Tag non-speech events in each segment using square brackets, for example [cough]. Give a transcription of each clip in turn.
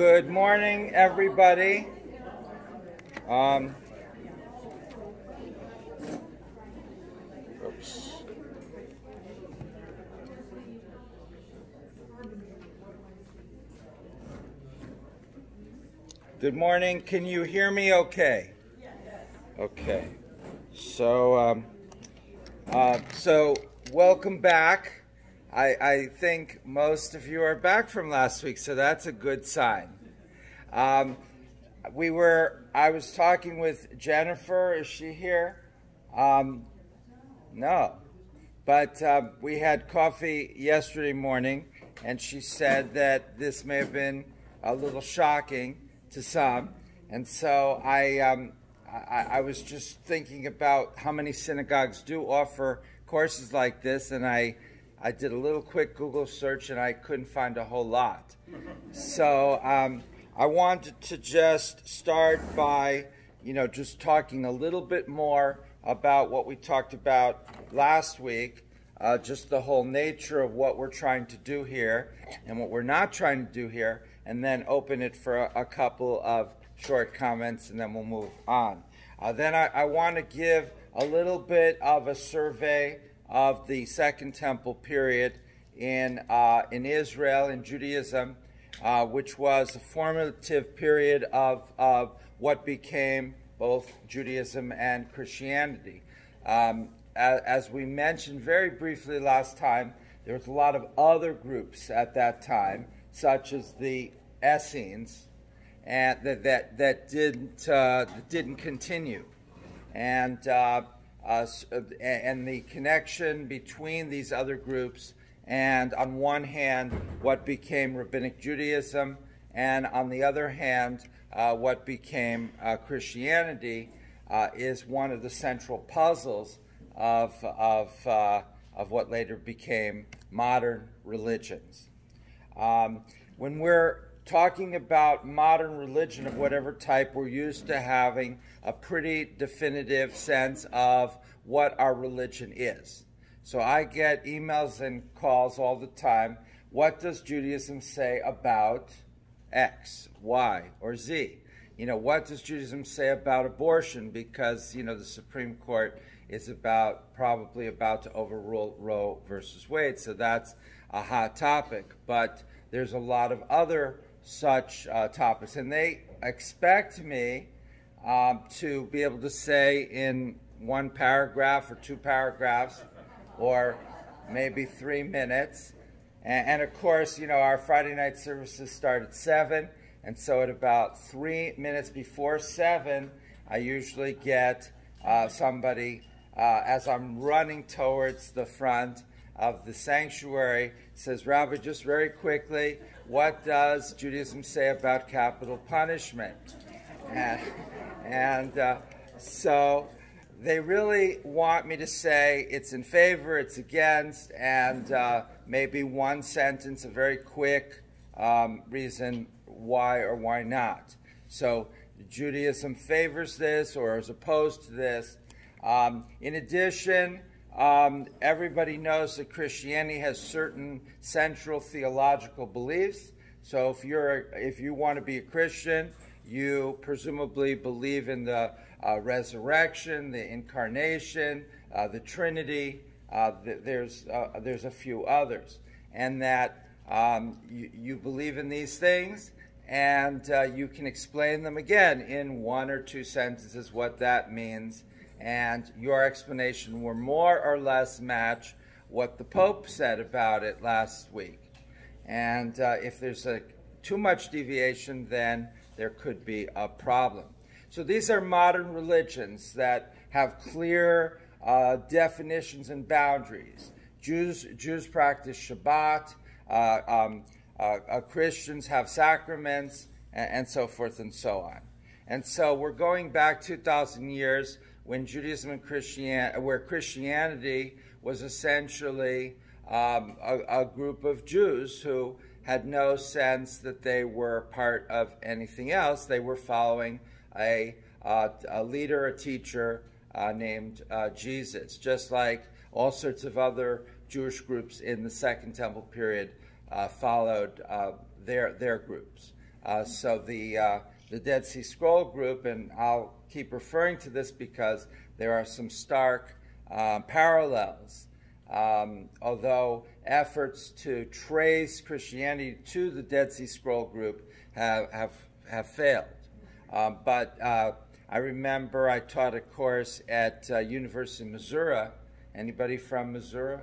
Good morning, everybody. Um, oops. Good morning. Can you hear me okay? Okay. So, um, uh, so welcome back. I, I think most of you are back from last week, so that's a good sign. Um, we were, I was talking with Jennifer. Is she here? Um, no. But uh, we had coffee yesterday morning, and she said that this may have been a little shocking to some. And so I, um, I, I, was just thinking about how many synagogues do offer courses like this, and I, I did a little quick Google search, and I couldn't find a whole lot. So um, I wanted to just start by, you know, just talking a little bit more about what we talked about last week, uh, just the whole nature of what we're trying to do here and what we're not trying to do here, and then open it for a, a couple of short comments, and then we'll move on. Uh, then I, I want to give a little bit of a survey of the Second Temple period in, uh, in Israel, in Judaism, uh, which was a formative period of, of what became both Judaism and Christianity. Um, as, as we mentioned very briefly last time, there was a lot of other groups at that time such as the Essenes, and that that, that didn't uh, didn't continue, and uh, uh, and the connection between these other groups, and on one hand, what became Rabbinic Judaism, and on the other hand, uh, what became uh, Christianity, uh, is one of the central puzzles of of of what later became modern religions. Um, when we're talking about modern religion of whatever type, we're used to having a pretty definitive sense of what our religion is. So I get emails and calls all the time. What does Judaism say about X, Y, or Z? You know, what does Judaism say about abortion? Because, you know, the Supreme Court is about, probably about to overrule Roe versus Wade. So that's a hot topic. But there's a lot of other such uh, topics, and they expect me um, to be able to say in one paragraph or two paragraphs or maybe three minutes. And, and, of course, you know, our Friday night services start at 7, and so at about three minutes before 7, I usually get uh, somebody uh, as I'm running towards the front of the sanctuary says, Rabbi, just very quickly, what does Judaism say about capital punishment? And, and uh, so they really want me to say it's in favor, it's against, and uh, maybe one sentence, a very quick um, reason why or why not. So Judaism favors this or is opposed to this. Um, in addition, um, everybody knows that Christianity has certain central theological beliefs. So if you're if you want to be a Christian, you presumably believe in the uh, resurrection, the incarnation, uh, the Trinity. Uh, there's uh, there's a few others, and that um, you, you, believe in these things, and uh, you can explain them again in one or two sentences what that means and your explanation will more or less match what the Pope said about it last week. And uh, if there's a, too much deviation, then there could be a problem. So these are modern religions that have clear uh, definitions and boundaries. Jews, Jews practice Shabbat, uh, um, uh, uh, Christians have sacraments, and, and so forth and so on. And so we're going back 2,000 years when Judaism and Christianity, where Christianity was essentially um, a, a, group of Jews who had no sense that they were part of anything else. They were following a, uh, a leader, a teacher uh, named uh, Jesus, just like all sorts of other Jewish groups in the Second Temple period uh, followed uh, their, their groups. Uh, so the, the Dead Sea Scroll group, and I'll keep referring to this because there are some stark um, parallels. Um, although efforts to trace Christianity to the Dead Sea Scroll group have, have, have failed. Um, but uh, I remember I taught a course at uh, University of Missouri. Anybody from Missouri?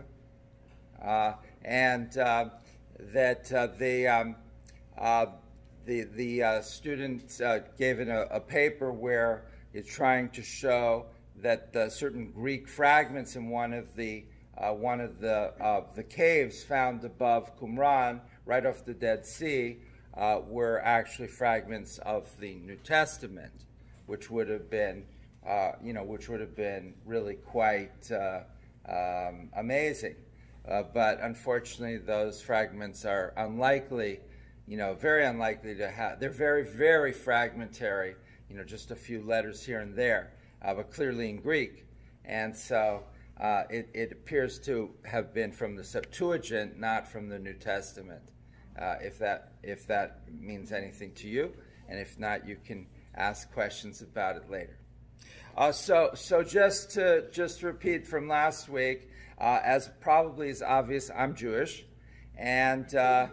Uh, and uh, that uh, they, um, uh, the, the student gave in a, a, paper where it's trying to show that certain Greek fragments in one of the one of the the caves found above Qumran, right off the Dead Sea, uh, were actually fragments of the New Testament, which would have been, uh, you know, which would have been really quite uh, um, amazing. Uh, but unfortunately, those fragments are unlikely, you know, very unlikely to have. They're very, very fragmentary. You know, just a few letters here and there, uh, but clearly in Greek, and so. Uh, it, it appears to have been from the Septuagint, not from the New Testament uh, if that if that means anything to you, and if not, you can ask questions about it later. Uh, so so just to just repeat from last week, uh, as probably is obvious, I'm Jewish, and uh,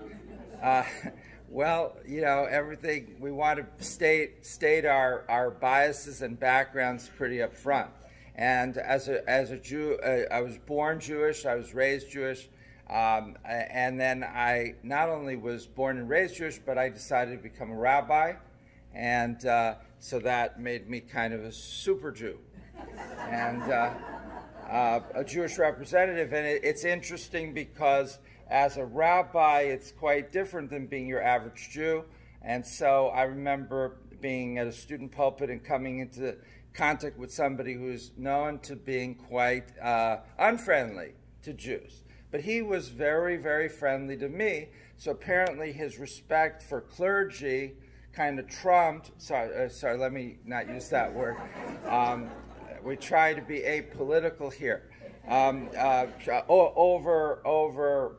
uh, [laughs] well, you know everything we want to state state our our biases and backgrounds pretty up front. And as a as a Jew, uh, I was born Jewish, I was raised Jewish. Um, and then I not only was born and raised Jewish, but I decided to become a rabbi. And uh, so that made me kind of a super Jew and uh, uh, a Jewish representative. And it, it's interesting because as a rabbi, it's quite different than being your average Jew. And so I remember being at a student pulpit and coming into contact with somebody who's known to being quite uh, unfriendly to Jews. But he was very, very friendly to me. So apparently his respect for clergy kind of trumped, sorry, uh, sorry, let me not use that word. Um, we try to be apolitical here. Um, uh, over, over,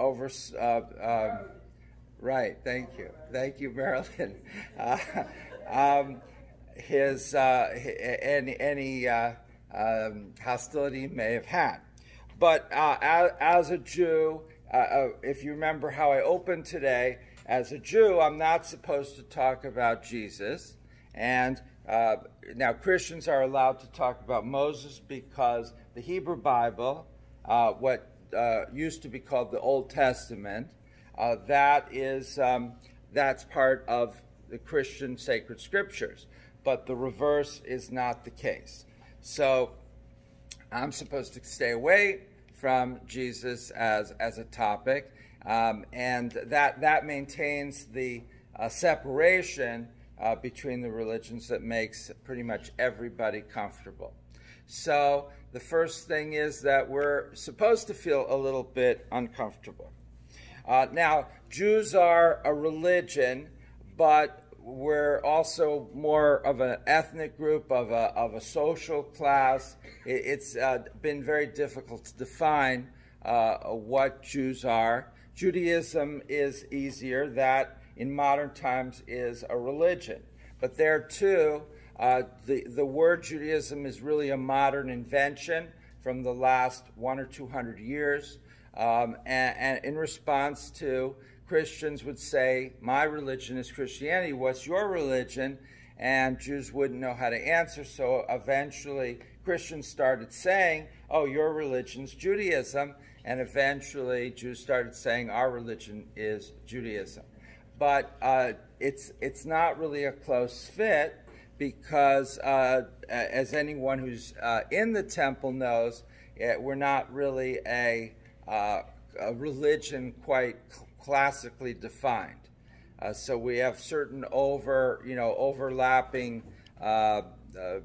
over, uh, um, right, thank you. Thank you, Marilyn. [laughs] Uh, um, his, uh, any, any uh, um, hostility may have had. But uh, as, as, a Jew, if you remember how I opened today, as a Jew, I'm not supposed to talk about Jesus. And now Christians are allowed to talk about Moses because the Hebrew Bible, what uh, used to be called the Old Testament, that is um, that's part of the Christian sacred scriptures. But the reverse is not the case. So I'm supposed to stay away from Jesus as, as a topic. Um, and that, that maintains the uh, separation uh, between the religions that makes pretty much everybody comfortable. So the first thing is that we're supposed to feel a little bit uncomfortable. Uh, now, Jews are a religion, but we're also more of an ethnic group, of a, of a social class. It, has uh, been very difficult to define uh, what Jews are. Judaism is easier. That, in modern times, is a religion. But there, too, uh, the, the word Judaism is really a modern invention from the last one or two hundred years. Um, and, and in response to Christians would say, My religion is Christianity. What's your religion? And Jews wouldn't know how to answer. So eventually, Christians started saying, Oh, your religion's Judaism. And eventually, Jews started saying, Our religion is Judaism. But uh, it's, it's not really a close fit because, uh, as anyone who's uh, in the temple knows, eh, we're not really a, uh, a religion quite classically defined. Uh, so we have certain over, you know, overlapping uh, uh,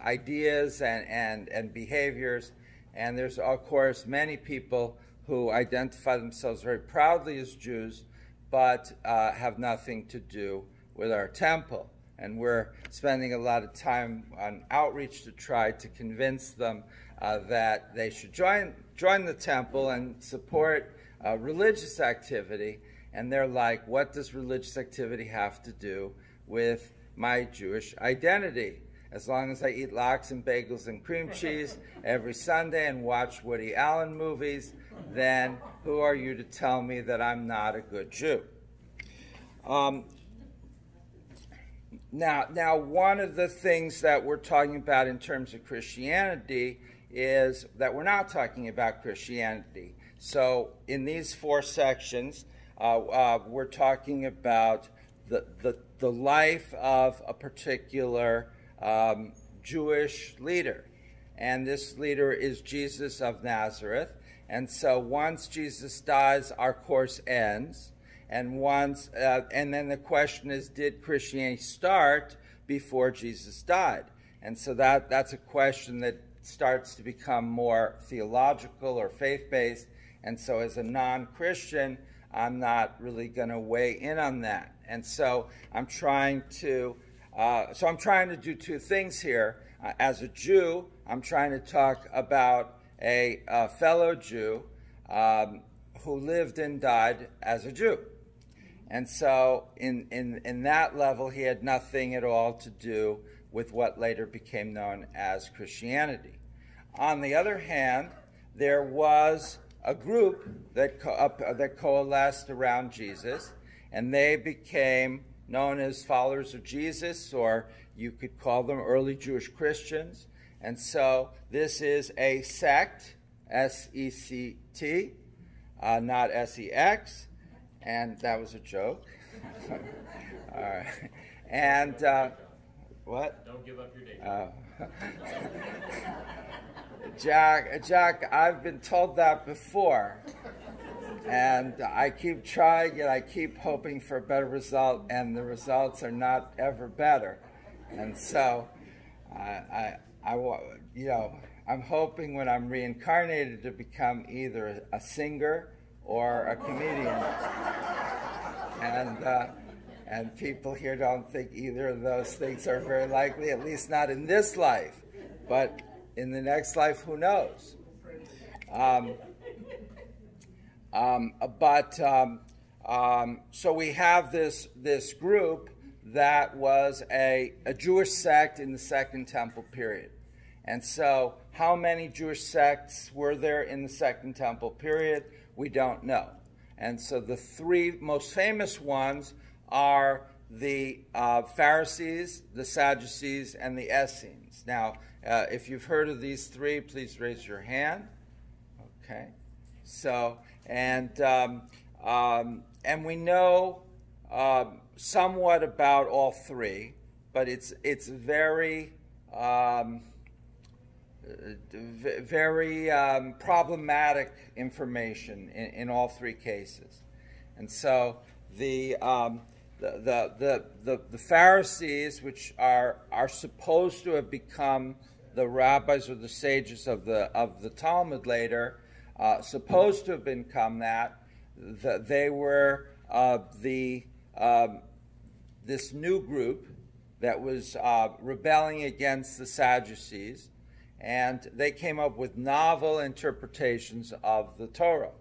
ideas and, and, and behaviors. And there's, of course, many people who identify themselves very proudly as Jews, but have nothing to do with our temple. And we're spending a lot of time on outreach to try to convince them uh, that they should join, join the temple and support uh, religious activity. and they're like, what does religious activity have to do with my Jewish identity? As long as I eat lox and bagels and cream [laughs] cheese every Sunday and watch Woody Allen movies, then who are you to tell me that I'm not a good Jew? Um, now, now, one of the things that we're talking about in terms of Christianity is that we're not talking about Christianity. So, in these four sections, uh, uh, we're talking about the, the, the life of a particular um, Jewish leader. And this leader is Jesus of Nazareth. And so once Jesus dies, our course ends. And once, uh, and then the question is, did Christianity start before Jesus died? And so that, that's a question that starts to become more theological or faith-based. And so as a non-Christian, I'm not really going to weigh in on that. And so I'm trying to, uh, so I'm trying to do two things here. Uh, as a Jew, I'm trying to talk about a, a fellow Jew um, who lived and died as a Jew. And so, in, in, in that level, he had nothing at all to do with what later became known as Christianity. On the other hand, there was a group that, co- uh, that coalesced around Jesus, and they became known as followers of Jesus, or you could call them early Jewish Christians. And so this is a sect, S E C T, uh, not S E X. And that was a joke. [laughs] All right. And uh, what? Don't give up your day. Uh, [laughs] Jack, Jack, I've been told that before. And I keep trying and I keep hoping for a better result, and the results are not ever better. And so I, I, I you know, I'm hoping when I'm reincarnated to become either a singer or a comedian. And, uh, and people here don't think either of those things are very likely, at least not in this life. But in the next life, who knows? Um, um, but um, um, so we have this this group that was a, a Jewish sect in the Second Temple period. And so, how many Jewish sects were there in the Second Temple period? We don't know. And so, the three most famous ones are the uh, Pharisees, the Sadducees, and the Essenes. Now, uh, if you've heard of these three, please raise your hand. Okay. So, and um, um, and we know um, somewhat about all three, but it's it's very um, very um, problematic information in, in, all three cases, and so the, um, the, the, the, the, Pharisees, which are are supposed to have become the rabbis or the sages of the of the Talmud later, uh, supposed to have become that. The, they were uh, the um, this new group that was uh, rebelling against the Sadducees, and they came up with novel interpretations of the Torah.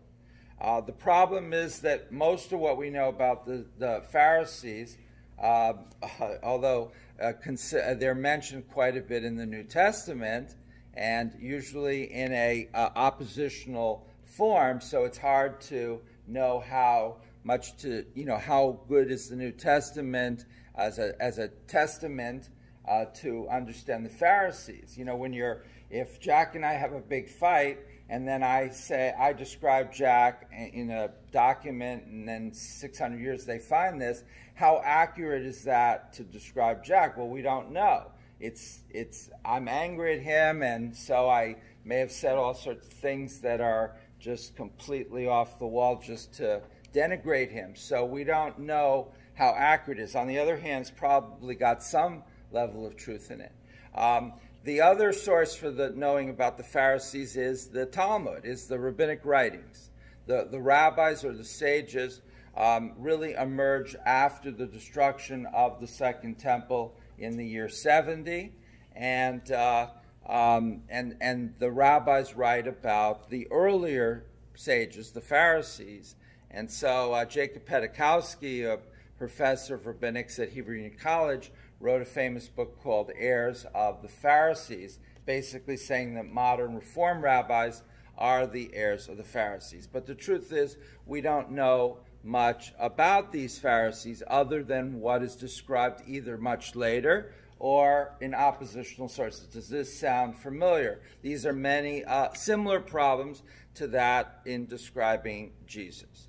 Uh, the problem is that most of what we know about the, the Pharisees, uh, [laughs] although uh, they're mentioned quite a bit in the New Testament, and usually in a uh, oppositional form, so it's hard to know how much to, you know, how good is the New Testament as a, as a testament uh, to understand the Pharisees. You know, when you're, if Jack and I have a big fight, and then I say, I describe Jack in a document, and then 600 years they find this, how accurate is that to describe Jack? Well, we don't know. It's, it's, I'm angry at him, and so I may have said all sorts of things that are just completely off the wall just to denigrate him. So we don't know how accurate it is. On the other hand, it's probably got some level of truth in it. Um, the other source for the knowing about the Pharisees is the Talmud, is the rabbinic writings. The, the rabbis or the sages um, really emerge after the destruction of the Second Temple in the year 70. And, uh, um, and, and the rabbis write about the earlier sages, the Pharisees, And so uh, Jacob Petuchowski, a professor of rabbinics at Hebrew Union College, wrote a famous book called Heirs of the Pharisees, basically saying that modern Reform rabbis are the heirs of the Pharisees. But the truth is, we don't know much about these Pharisees other than what is described either much later or in oppositional sources. Does this sound familiar? These are many uh, similar problems to that in describing Jesus.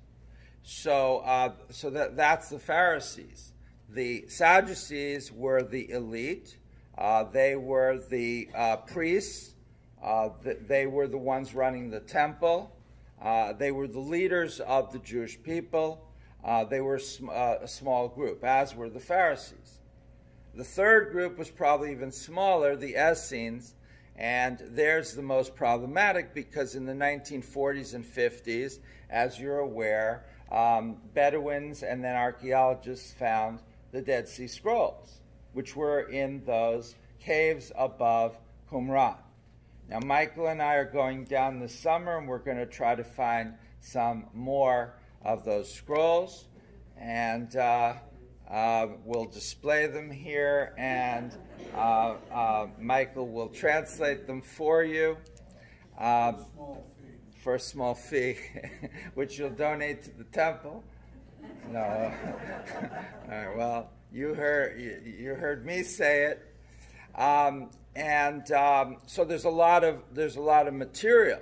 So, uh, so that, that's the Pharisees. The Sadducees were the elite. Uh, they were the uh, priests. Uh, they were the ones running the temple. Uh, they were the leaders of the Jewish people. Uh, they were sm a small group, as were the Pharisees. The third group was probably even smaller, the Essenes, and there's the most problematic because in the 1940s and 50s, as you're aware, um, Bedouins and then archaeologists found the Dead Sea Scrolls, which were in those caves above Qumran. Now, Michael and I are going down this summer and we're going to try to find some more of those scrolls. And uh, uh, we'll display them here and uh, uh Michael will translate them for you. Uh, for a small fee, [laughs] which you'll donate to the temple. No. [laughs] All right. Well, you heard you, you heard me say it, um, and um, so there's a lot of there's a lot of material,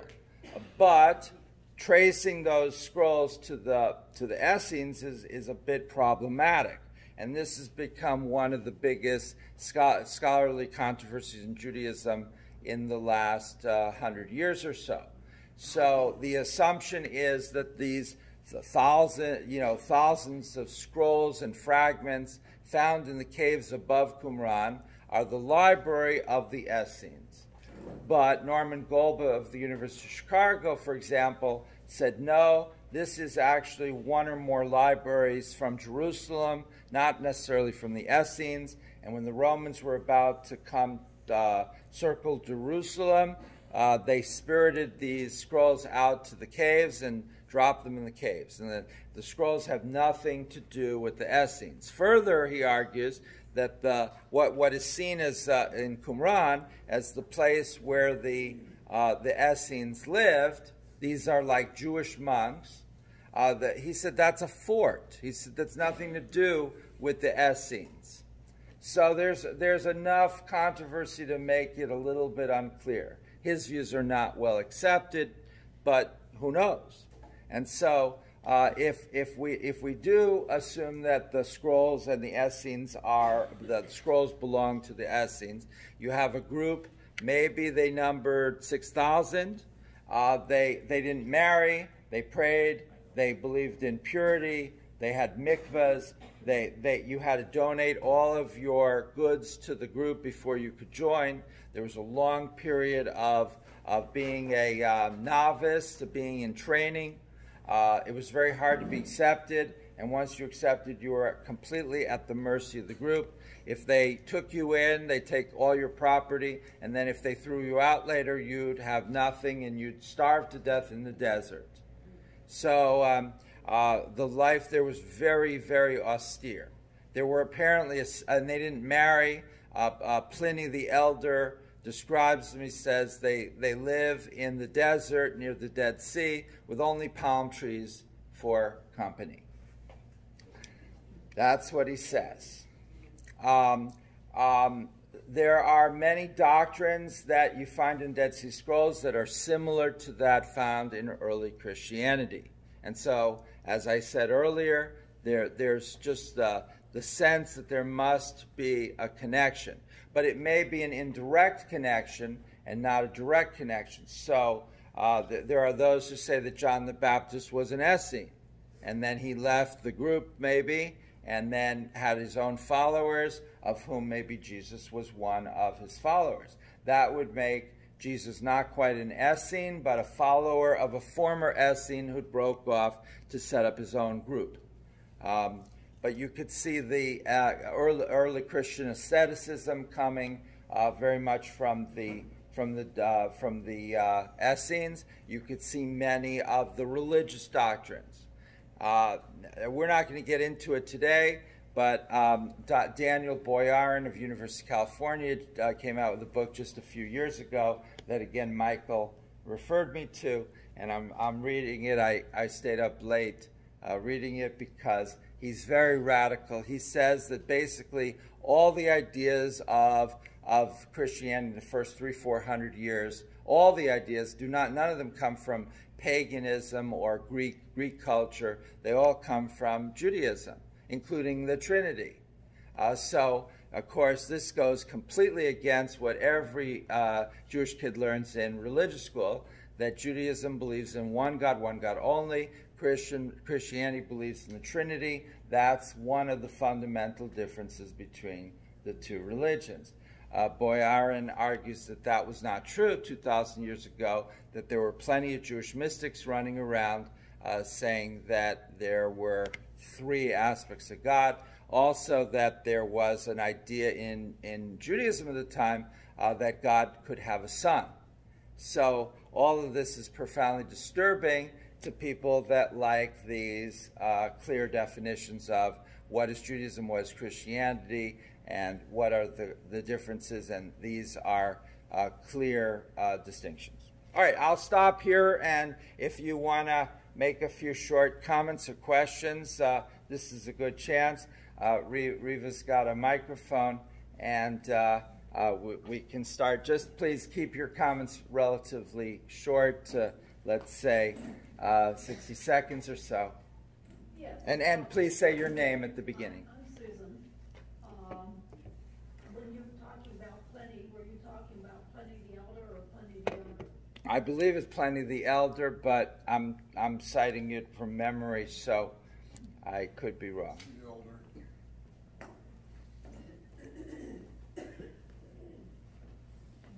but tracing those scrolls to the to the Essenes is is a bit problematic, and this has become one of the biggest scholarly controversies in Judaism in the last uh, hundred years or so. So the assumption is that these thousand, you know, thousands of scrolls and fragments found in the caves above Qumran are the library of the Essenes. But Norman Golb of the University of Chicago, for example, said no, this is actually one or more libraries from Jerusalem, not necessarily from the Essenes. And when the Romans were about to come uh, circle Jerusalem, uh, they spirited these scrolls out to the caves and drop them in the caves. And the, the scrolls have nothing to do with the Essenes. Further, he argues that the, what, what is seen as uh, in Qumran as the place where the, uh, the Essenes lived, these are like Jewish monks. Uh, he said that's a fort. He said that's nothing to do with the Essenes. So there's, there's enough controversy to make it a little bit unclear. His views are not well accepted, but who knows? And so uh, if, if, we, if we do assume that the scrolls and the Essenes are, the scrolls belong to the Essenes, you have a group, maybe they numbered 6,000. Uh, they, they didn't marry, they prayed, they believed in purity, they had mikvahs, they, they, you had to donate all of your goods to the group before you could join. There was a long period of, of being a uh, novice to being in training. Uh, it was very hard to be accepted, and once you accepted, you were completely at the mercy of the group. If they took you in, they take all your property, and then if they threw you out later, you'd have nothing and you'd starve to death in the desert. So um, uh, the life there was very, very austere. There were apparently, a, and they didn't marry. Uh, uh, Pliny the Elder describes them. He says they, they live in the desert near the Dead Sea with only palm trees for company. That's what he says. Um, um, there are many doctrines that you find in Dead Sea Scrolls that are similar to that found in early Christianity. And so, as I said earlier, there, there's just the, the sense that there must be a connection but it may be an indirect connection and not a direct connection. So uh, th there are those who say that John the Baptist was an Essene, and then he left the group maybe, and then had his own followers, of whom maybe Jesus was one of his followers. That would make Jesus not quite an Essene, but a follower of a former Essene who broke off to set up his own group. Um, but you could see the uh, early, early, Christian asceticism coming uh, very much from the from the uh, from the uh, Essenes. You could see many of the religious doctrines. Uh, we're not going to get into it today, but um, Daniel Boyarin of University of California came out with a book just a few years ago that, again, Michael referred me to, and I'm, I'm reading it. I, I stayed up late uh, reading it because he's very radical. He says that basically all the ideas of, of Christianity in the first three, four hundred years, all the ideas do not, none of them come from paganism or Greek, Greek culture. They all come from Judaism, including the Trinity. Uh, so, of course, this goes completely against what every uh, Jewish kid learns in religious school, that Judaism believes in one God, one God only. Christian, Christianity believes in the Trinity. That's one of the fundamental differences between the two religions. Uh, Boyarin argues that that was not true 2,000 years ago, that there were plenty of Jewish mystics running around uh, saying that there were three aspects of God. Also, that there was an idea in, in Judaism at the time uh, that God could have a son. So, all of this is profoundly disturbing to people that like these uh, clear definitions of what is Judaism, what is Christianity, and what are the, the differences, and these are uh, clear uh, distinctions. All right, I'll stop here, and if you want to make a few short comments or questions, uh, this is a good chance. Uh, Riva's got a microphone, and uh, we, we, can start. Just please keep your comments relatively short, let's say Uh, 60 seconds or so. Yes. And, and please say your name at the beginning. I believe it's Pliny the Elder, but I'm I'm citing it from memory, so I could be wrong.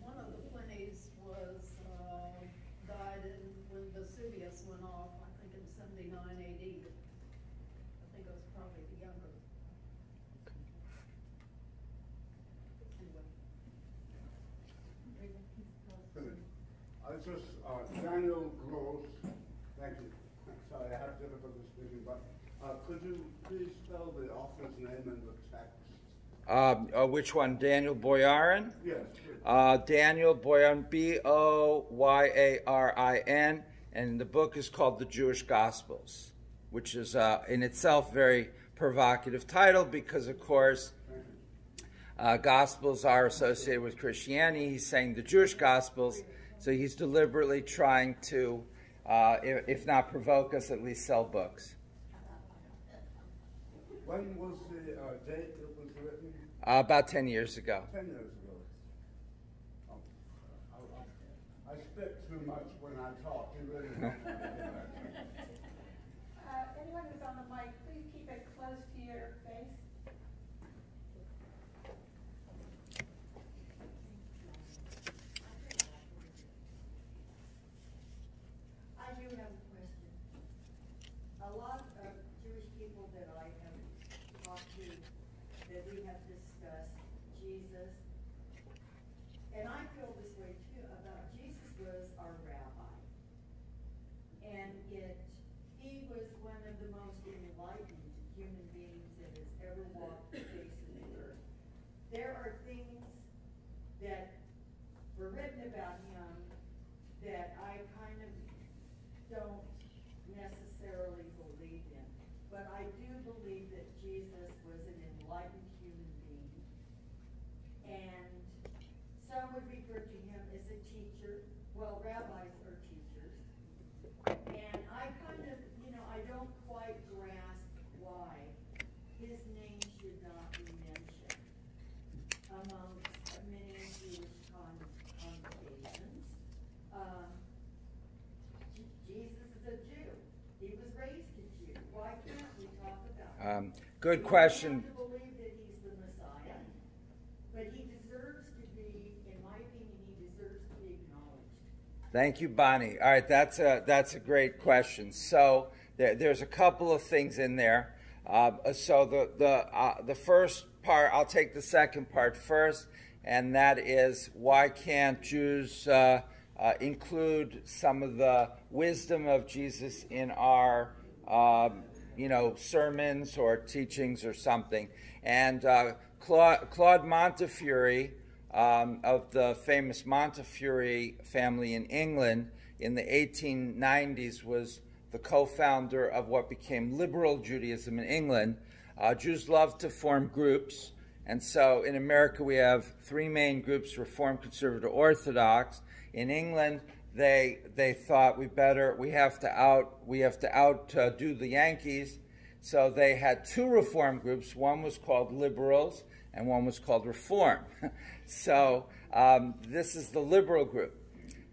One of the Plinys was uh, died in, when Vesuvius went off. I think in 79 AD. I think it was probably the younger. Anyway. I just, uh, Daniel Gross, thank you. Sorry, I have difficulty speaking, but uh, could you please spell the author's name and the text? Um, uh, which one? Daniel Boyarin? Yes. Uh, Daniel Boyarin, B O Y A R I N, and the book is called The Jewish Gospels, which is uh, in itself very provocative title because, of course, uh, Gospels are associated with Christianity. He's saying the Jewish Gospels so he's deliberately trying to, uh, if not provoke us, at least sell books. When was the uh, date it was written? Uh, about 10 years ago. 10 years ago. Oh, I, I, I spit too much when I talk. You really [laughs] don't want to uh, anyone who's on the mic, please keep it close to your face. Um, good question. Thank you, Bonnie. All right, that's a that's a great question. So there, there's a couple of things in there. Uh, so the the uh, the first part, I'll take the second part first, and that is why can't Jews uh, uh include some of the wisdom of Jesus in our um, you know, sermons or teachings or something. And uh, Claude, Claude Montefiore um, of the famous Montefiore family in England in the 1890s was the co-founder of what became liberal Judaism in England. Uh, Jews love to form groups, and so in America we have three main groups: Reform, Conservative, Orthodox. In England, they they thought we better we have to out we have to outdo uh, the Yankees, so they had two reform groups. One was called Liberals, and one was called Reform. [laughs] so um, this is the liberal group.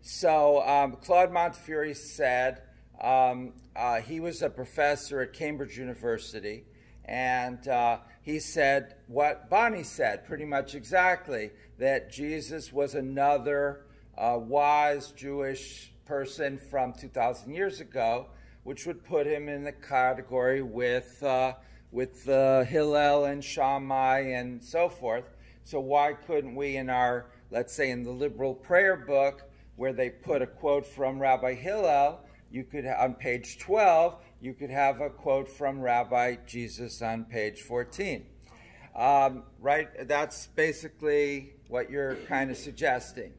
So um, Claude Montefiore said um, uh, he was a professor at Cambridge University, and uh, he said what Bonnie said, pretty much exactly, that Jesus was another uh, wise Jewish person from 2,000 years ago, which would put him in the category with uh, with uh, Hillel and Shammai and so forth. So why couldn't we, in our, let's say, in the liberal prayer book, where they put a quote from Rabbi Hillel, you could on page 12, you could have a quote from Rabbi Jesus on page 14. Um, right? That's basically what you're kind of suggesting.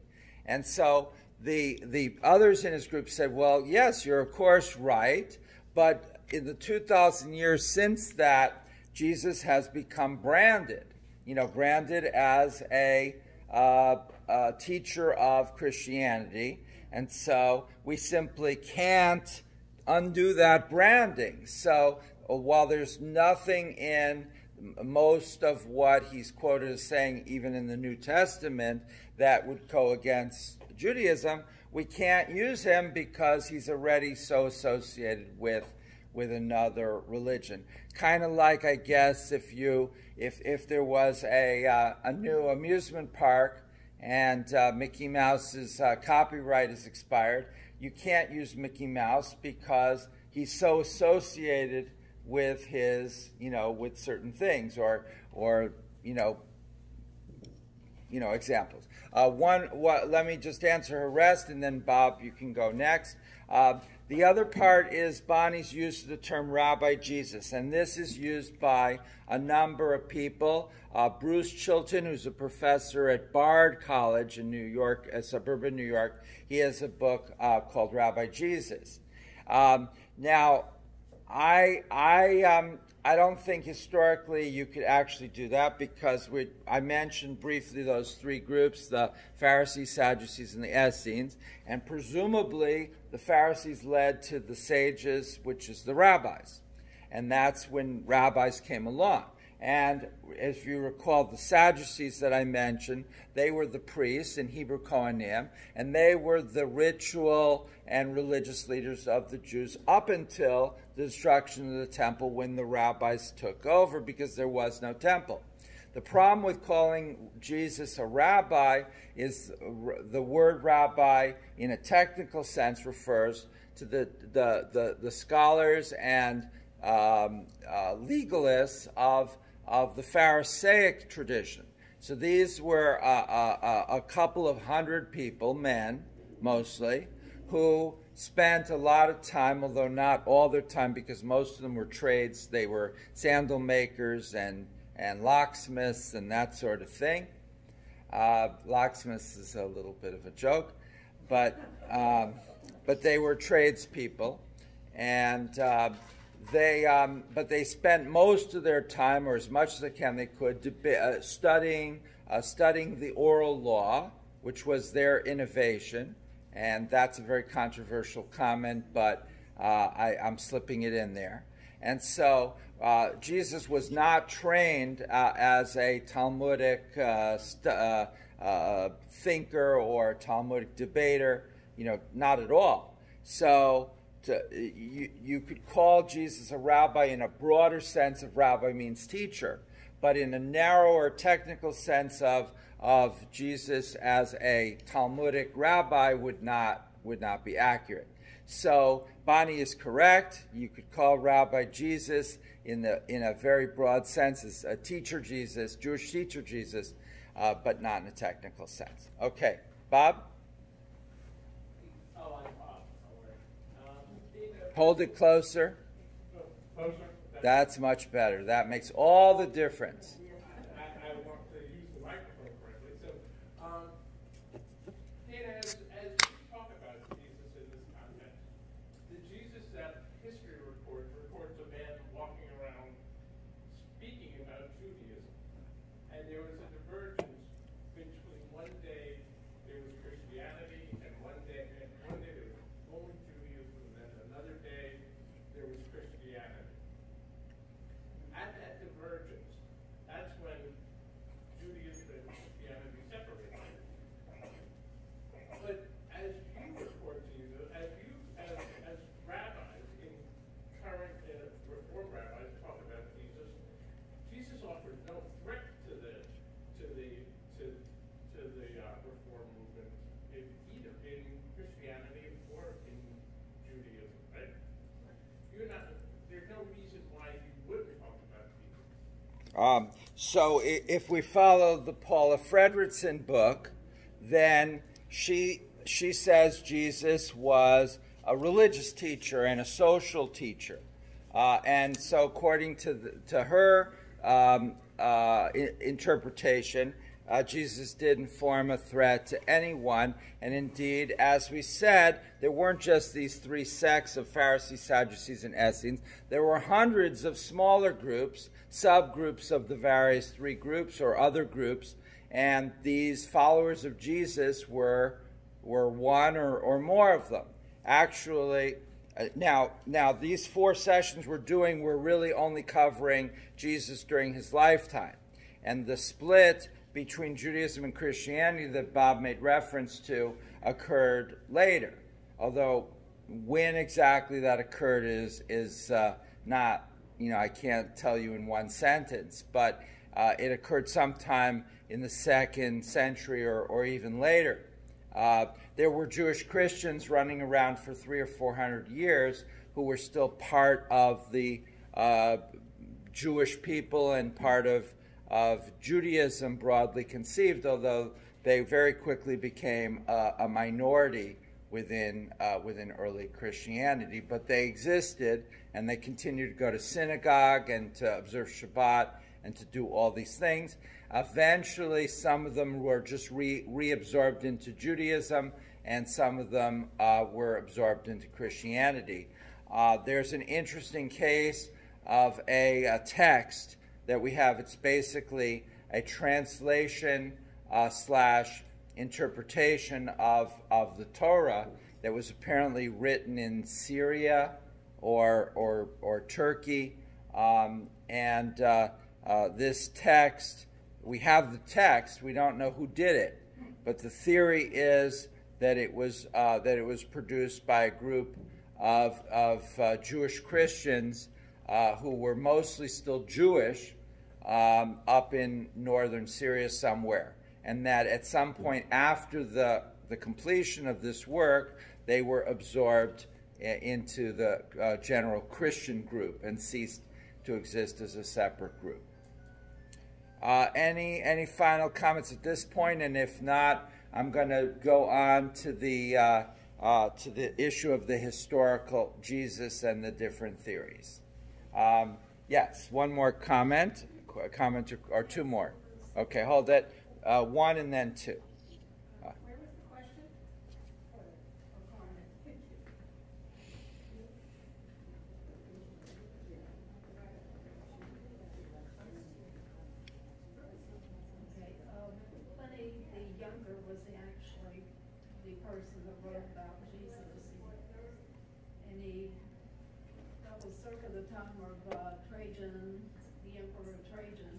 And so the the others in his group said, well, yes, you're of course right, but in the 2,000 years since that, Jesus has become branded, you know, branded as a, uh, a teacher of Christianity. And so we simply can't undo that branding. So uh, while there's nothing in most of what he's quoted as saying, even in the New Testament, that would go against Judaism, we can't use him because he's already so associated with with another religion. Kind of like, I guess, if you if if there was a uh, a new amusement park and uh, Mickey Mouse's uh, copyright is expired, you can't use Mickey Mouse because he's so associated with his, you know, with certain things or or you know, you know, examples. Uh, one, what, let me just answer her rest, and then Bob, you can go next. Uh, the other part is Bonnie's use of the term Rabbi Jesus, and this is used by a number of people. Uh, Bruce Chilton, who's a professor at Bard College in New York, uh, suburban New York, he has a book uh, called Rabbi Jesus. Um, now, I, I, um, I don't think historically you could actually do that because we, I mentioned briefly those three groups the Pharisees, Sadducees, and the Essenes, and presumably the Pharisees led to the sages, which is the rabbis. And that's when rabbis came along. And if you recall, the Sadducees that I mentioned, they were the priests in Hebrew Kohanim, and they were the ritual and religious leaders of the Jews up until the destruction of the temple when the rabbis took over because there was no temple. The problem with calling Jesus a rabbi is the word rabbi, in a technical sense, refers to the, the, the, the scholars and um, uh, legalists of, of the Pharisaic tradition. So these were uh, uh, uh, a couple of hundred people, men mostly, who spent a lot of time, although not all their time, because most of them were trades. They were sandal makers and and locksmiths and that sort of thing. Uh, locksmiths is a little bit of a joke, but um, but they were tradespeople, and uh, they um, but they spent most of their time, or as much as they can, they could uh, studying uh, studying the oral law, which was their innovation, and that's a very controversial comment, but uh, I, I'm slipping it in there. And so uh, Jesus was not trained uh, as a Talmudic uh, thinker or Talmudic debater, you know, not at all. So to, you, you could call Jesus a rabbi in a broader sense of rabbi means teacher, but in a narrower technical sense of, of Jesus as a Talmudic rabbi would not, would not be accurate. So Bonnie is correct. You could call Rabbi Jesus in, the, in a very broad sense as a teacher Jesus, Jewish teacher Jesus, uh, but not in a technical sense. Okay, Bob? Oh, I'm Bob. Um, Hold it closer. That's much better. That makes all the difference. I, I want to use the microphone correctly. So, um, and as, as we talk about Jesus in this context, the Jesus that history records records a man walking around speaking about Judaism. And there was a divergence between one day there was Christianity and one day and one day there was only Judaism and then another day there was Christianity. At that divergence, that's when Judaism and Christianity separated. But as you report Jesus, as you, as, as rabbis in current uh, Reform rabbis talk about Jesus, Jesus offered no threat to the, to the, to, to the uh, Reform movement in either in Christianity or in Judaism, right? You're not, there's no reason why you wouldn't talk about Jesus. Um, so if we follow the Paula Fredriksen book, then she she says Jesus was a religious teacher and a social teacher, uh, and so according to the, to her um, uh, interpretation, uh, Jesus didn't form a threat to anyone, and indeed, as we said, there weren't just these three sects of Pharisees, Sadducees, and Essenes. There were hundreds of smaller groups, subgroups of the various three groups or other groups, and these followers of Jesus were were one or, or more of them. Actually, uh, now now these four sessions we're doing we're really only covering Jesus during his lifetime, and the split between Judaism and Christianity that Bob made reference to occurred later. Although when exactly that occurred is is uh, not you know I can't tell you in one sentence, but uh, it occurred sometime in the second century or, or even later. Uh, there were Jewish Christians running around for three or four hundred years who were still part of the uh, Jewish people and part of, of Judaism broadly conceived, although they very quickly became a, a minority within, uh, within early Christianity. But they existed and they continued to go to synagogue and to observe Shabbat and to do all these things. Eventually, some of them were just re- reabsorbed into Judaism, and some of them uh, were absorbed into Christianity. Uh, there's an interesting case of a, a, text that we have. It's basically a translation uh, slash interpretation of, of the Torah that was apparently written in Syria or, or, or Turkey. Um, and uh, uh, this text, we have the text, we don't know who did it, but the theory is that it was, uh, that it was produced by a group of, of uh, Jewish Christians uh, who were mostly still Jewish um, up in northern Syria somewhere. And that at some point after the, the completion of this work, they were absorbed into the uh, general Christian group and ceased to exist as a separate group. Uh, any any final comments at this point? And if not, I'm going to go on to the uh, uh, to the issue of the historical Jesus and the different theories. Um, yes, one more comment, a comment or, or, two more. Okay, hold it. Uh, one and then two. Where was the question? Pliny the Younger was actually the person that wrote about Jesus. And he, that was circa the time of uh, Trajan, the Emperor Trajan.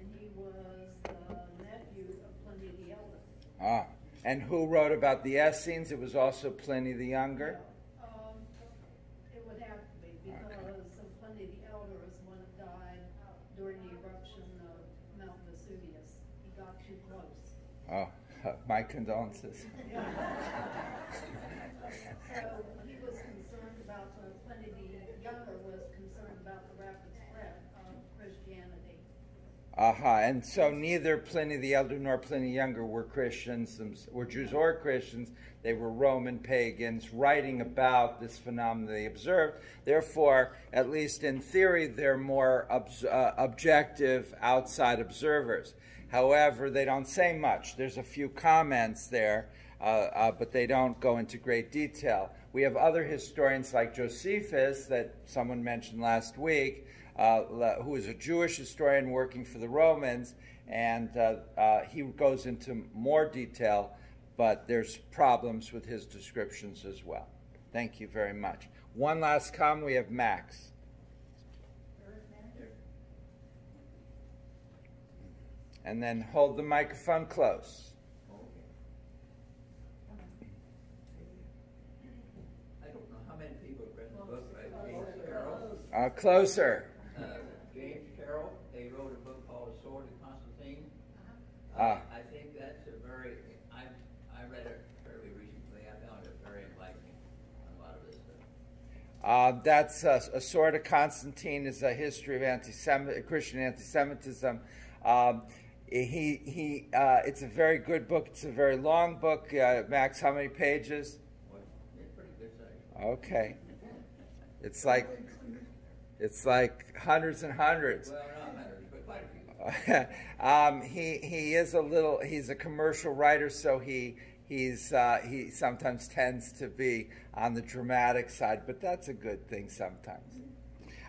And he was the nephew of Pliny the Elder. Ah, and who wrote about the Essenes? It was also Pliny the Younger. Um, it would have to be, because of Pliny the Elder is one that died during the eruption of Mount Vesuvius. He got too close. Oh, [laughs] my condolences. [laughs] [laughs] So he was concerned about, uh, Pliny the Younger was concerned about the rapid spread of Christianity. Uh-huh. And so neither Pliny the Elder nor Pliny Younger were Christians, were Jews or Christians. They were Roman pagans writing about this phenomenon they observed. Therefore, at least in theory, they're more ob uh, objective outside observers. However, they don't say much. There's a few comments there, uh, uh, but they don't go into great detail. We have other historians like Josephus that someone mentioned last week uh, who is a Jewish historian working for the Romans, and uh, uh, he goes into more detail, but there's problems with his descriptions as well. Thank you very much. One last comment, we have Max. And then hold the microphone close. I don't know how many people have read the book, but uh, closer. Uh, I think that's a very, I, I read it fairly recently. I found it very enlightening on a lot of this stuff. Uh, that's a, a, sword of Constantine is a history of anti Christian anti-Semitism. Um, he he. Uh, it's a very good book. It's a very long book. Uh, Max, how many pages? it's pretty good size. Okay. It's like it's like hundreds and hundreds. Well, [laughs] um, he he is a little. He's a commercial writer, so he he's uh, he sometimes tends to be on the dramatic side, but that's a good thing sometimes.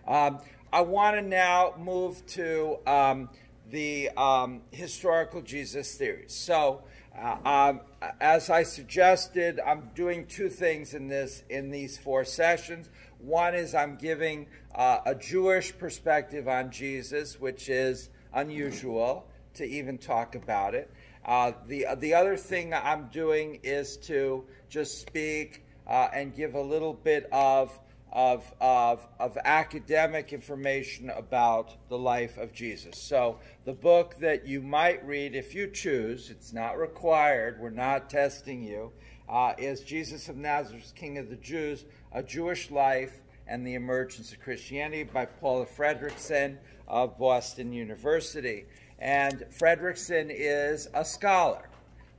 Um, I want to now move to um, the um, historical Jesus theory. So, uh, um, as I suggested, I'm doing two things in this in these four sessions. One is I'm giving uh, a Jewish perspective on Jesus, which is unusual to even talk about it. Uh, the, the other thing I'm doing is to just speak uh, and give a little bit of, of, of, of academic information about the life of Jesus. So, the book that you might read if you choose, it's not required, we're not testing you, uh, is Jesus of Nazareth, King of the Jews, A Jewish Life and the Emergence of Christianity by Paula Fredriksen of Boston University. And Fredriksen is a scholar.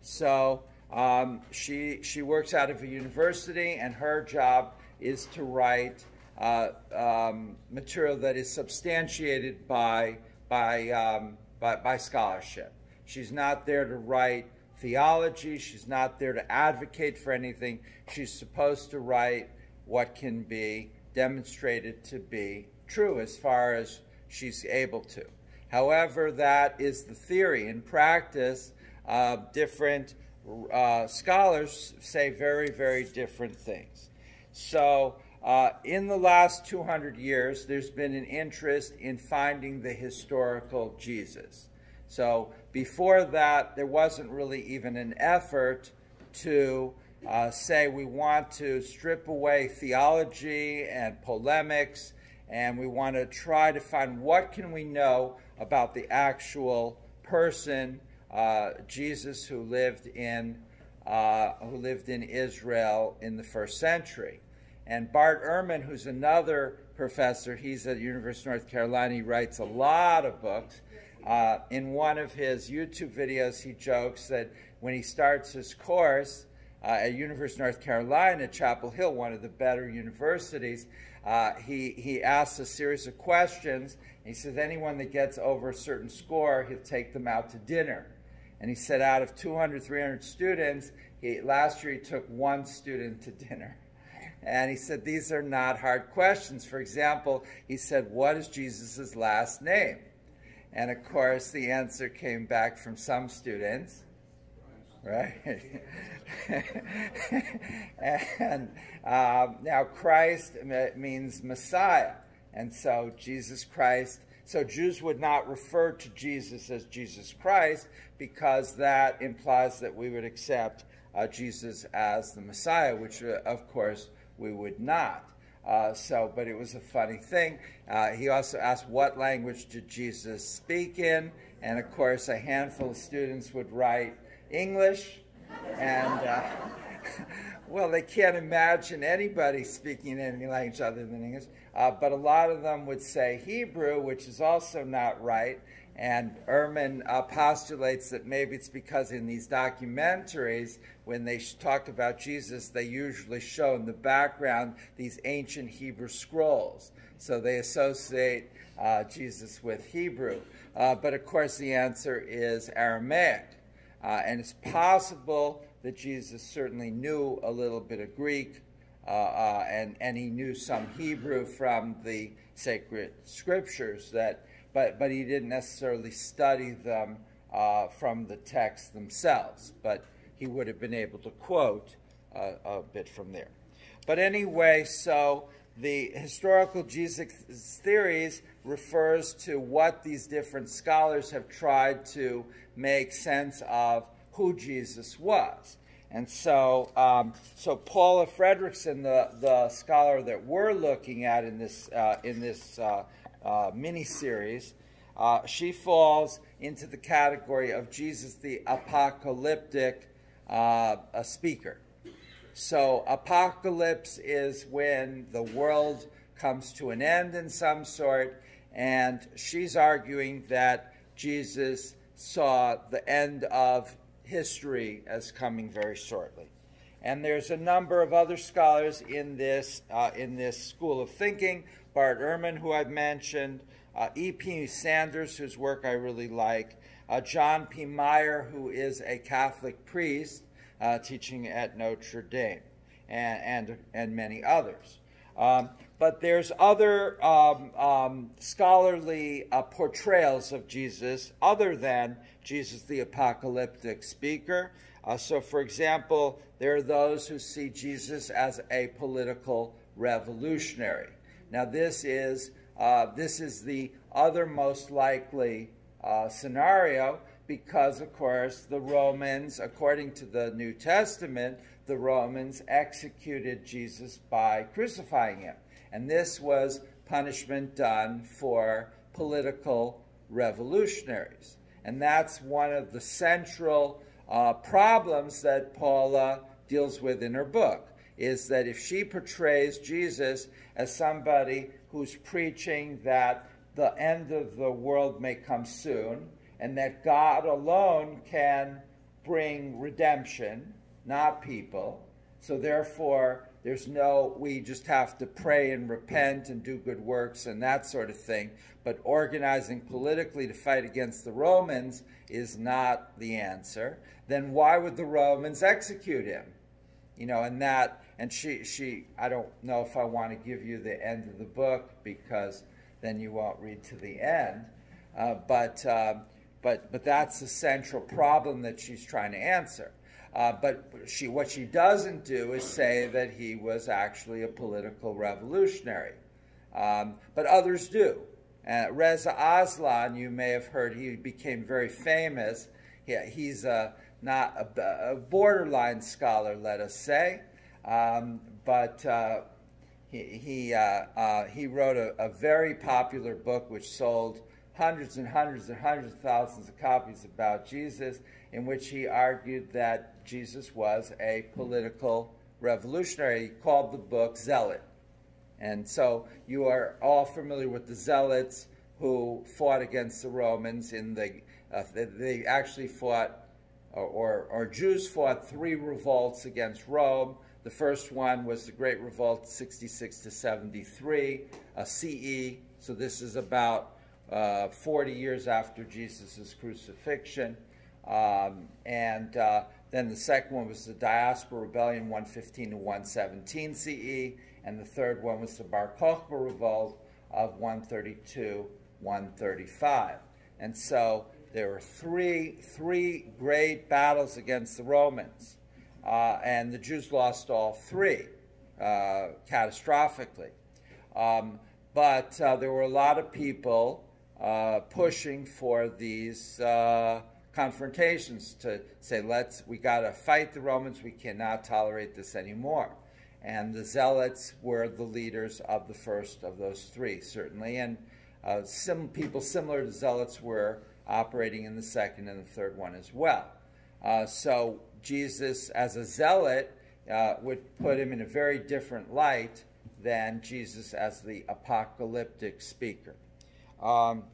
So um, she, she works out of a university, and her job is to write uh, um, material that is substantiated by, by, um, by, by scholarship. She's not there to write theology. She's not there to advocate for anything. She's supposed to write what can be demonstrated to be true as far as she's able to. However, that is the theory. In practice, uh, different uh, scholars say very, very different things. So, uh, in the last 200 years, there's been an interest in finding the historical Jesus. So, before that, there wasn't really even an effort to uh, say we want to strip away theology and polemics and we want to try to find what can we know about the actual person, uh, Jesus, who lived in uh, who lived in Israel in the first century. And Bart Ehrman, who's another professor, he's at the University of North Carolina. He writes a lot of books. Uh, in one of his YouTube videos, he jokes that when he starts his course uh, at University of North Carolina, Chapel Hill, one of the better universities, uh, he, he asks a series of questions. he says anyone that gets over a certain score, he'll take them out to dinner. And he said out of 200, 300 students, he, last year he took one student to dinner. And he said, these are not hard questions. For example, he said, what is Jesus' last name? And of course, the answer came back from some students, right? [laughs] and um, now Christ means Messiah. And so Jesus Christ, so Jews would not refer to Jesus as Jesus Christ because that implies that we would accept uh, Jesus as the Messiah, which uh, of course we would not. Uh, so, but it was a funny thing. Uh, he also asked what language did Jesus speak in, and of course a handful of students would write English, and uh, [laughs] well, they can't imagine anybody speaking any language other than English. Uh, but a lot of them would say Hebrew, which is also not right. And Ehrman uh, postulates that maybe it's because in these documentaries, when they talk about Jesus, they usually show in the background these ancient Hebrew scrolls. So they associate uh, Jesus with Hebrew. Uh, but of course, the answer is Aramaic. Uh, and it's possible that Jesus certainly knew a little bit of Greek, uh, uh, and, and he knew some Hebrew from the sacred scriptures that but, but he didn't necessarily study them uh, from the texts themselves, but he would have been able to quote uh, a bit from there. But anyway, so the historical Jesus theories refers to what these different scholars have tried to make sense of who Jesus was. And so, um, so Paula Fredriksen, the, the scholar that we're looking at in this, uh, in this uh, uh, mini-series, uh, she falls into the category of Jesus the apocalyptic uh, speaker. So apocalypse is when the world comes to an end in some sort, and she's arguing that Jesus saw the end of history as coming very shortly. And there's a number of other scholars in this, uh, in this school of thinking. Bart Ehrman, who I've mentioned, uh, E.P. Sanders, whose work I really like, uh, John P. Meier, who is a Catholic priest uh, teaching at Notre Dame, and, and, and many others. Um, but there's other um, um, scholarly uh, portrayals of Jesus other than Jesus the apocalyptic speaker. Uh, so, for example, there are those who see Jesus as a political revolutionary. Now, this is uh, this is the other most likely uh, scenario because, of course, the Romans, according to the New Testament, the Romans executed Jesus by crucifying him. And this was punishment done for political revolutionaries. And that's one of the central uh, problems that Paula deals with in her book, is that if she portrays Jesus as somebody who's preaching that the end of the world may come soon and that God alone can bring redemption, not people. So therefore, there's no, we just have to pray and repent and do good works and that sort of thing. But organizing politically to fight against the Romans is not the answer. Then why would the Romans execute him? You know, and that and she, she, I don't know if I want to give you the end of the book because then you won't read to the end. Uh, but, uh, but, but that's the central problem that she's trying to answer. Uh, but she, what she doesn't do is say that he was actually a political revolutionary. Um, but others do. Uh, Reza Aslan, you may have heard, he became very famous. He, he's a, not a, a borderline scholar, let us say. Um, but uh, he, he, uh, uh, he wrote a, a, very popular book which sold hundreds and hundreds and hundreds of thousands of copies about Jesus, in which he argued that Jesus was a political revolutionary. He called the book Zealot. And so you are all familiar with the Zealots who fought against the Romans in the, uh, they actually fought, or, or, or Jews fought three revolts against Rome. The first one was the Great Revolt, 66 to 73 uh, CE. So this is about uh, 40 years after Jesus' crucifixion. Um, and uh, then the second one was the Diaspora Rebellion, 115 to 117 CE. And the third one was the Bar Kokhba Revolt of 132, 135. And so there were three, three great battles against the Romans. Uh, and the Jews lost all three uh, catastrophically. Um, but uh, there were a lot of people uh, pushing for these uh, confrontations to say, let's, we got to fight the Romans, we cannot tolerate this anymore. And the Zealots were the leaders of the first of those three, certainly. And uh, some people similar to Zealots were operating in the second and the third one as well. so Jesus, as a zealot, uh, would put him in a very different light than Jesus as the apocalyptic speaker. Um,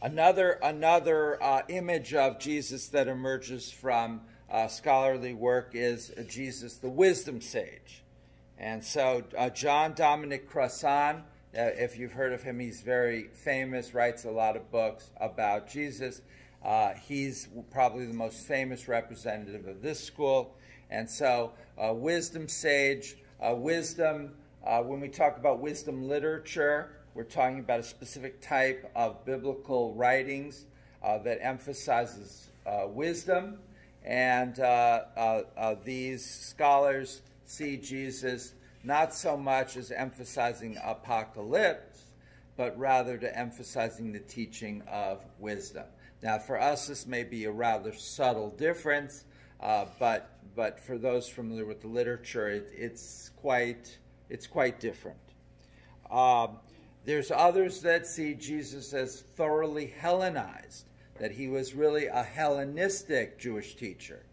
another another uh, image of Jesus that emerges from uh, scholarly work is Jesus, the wisdom sage. And so uh, John Dominic Crossan, uh, if you've heard of him, he's very famous, writes a lot of books about Jesus. Uh, he's probably the most famous representative of this school. And so, uh, wisdom sage, wisdom, when we talk about wisdom literature, we're talking about a specific type of biblical writings uh, that emphasizes uh, wisdom. And these scholars see Jesus not so much as emphasizing apocalypse, but rather to emphasizing the teaching of wisdom. Now, for us, this may be a rather subtle difference, uh, but but for those familiar with the literature, it, it's quite it's quite different. Um, there's others that see Jesus as thoroughly Hellenized, that he was really a Hellenistic Jewish teacher.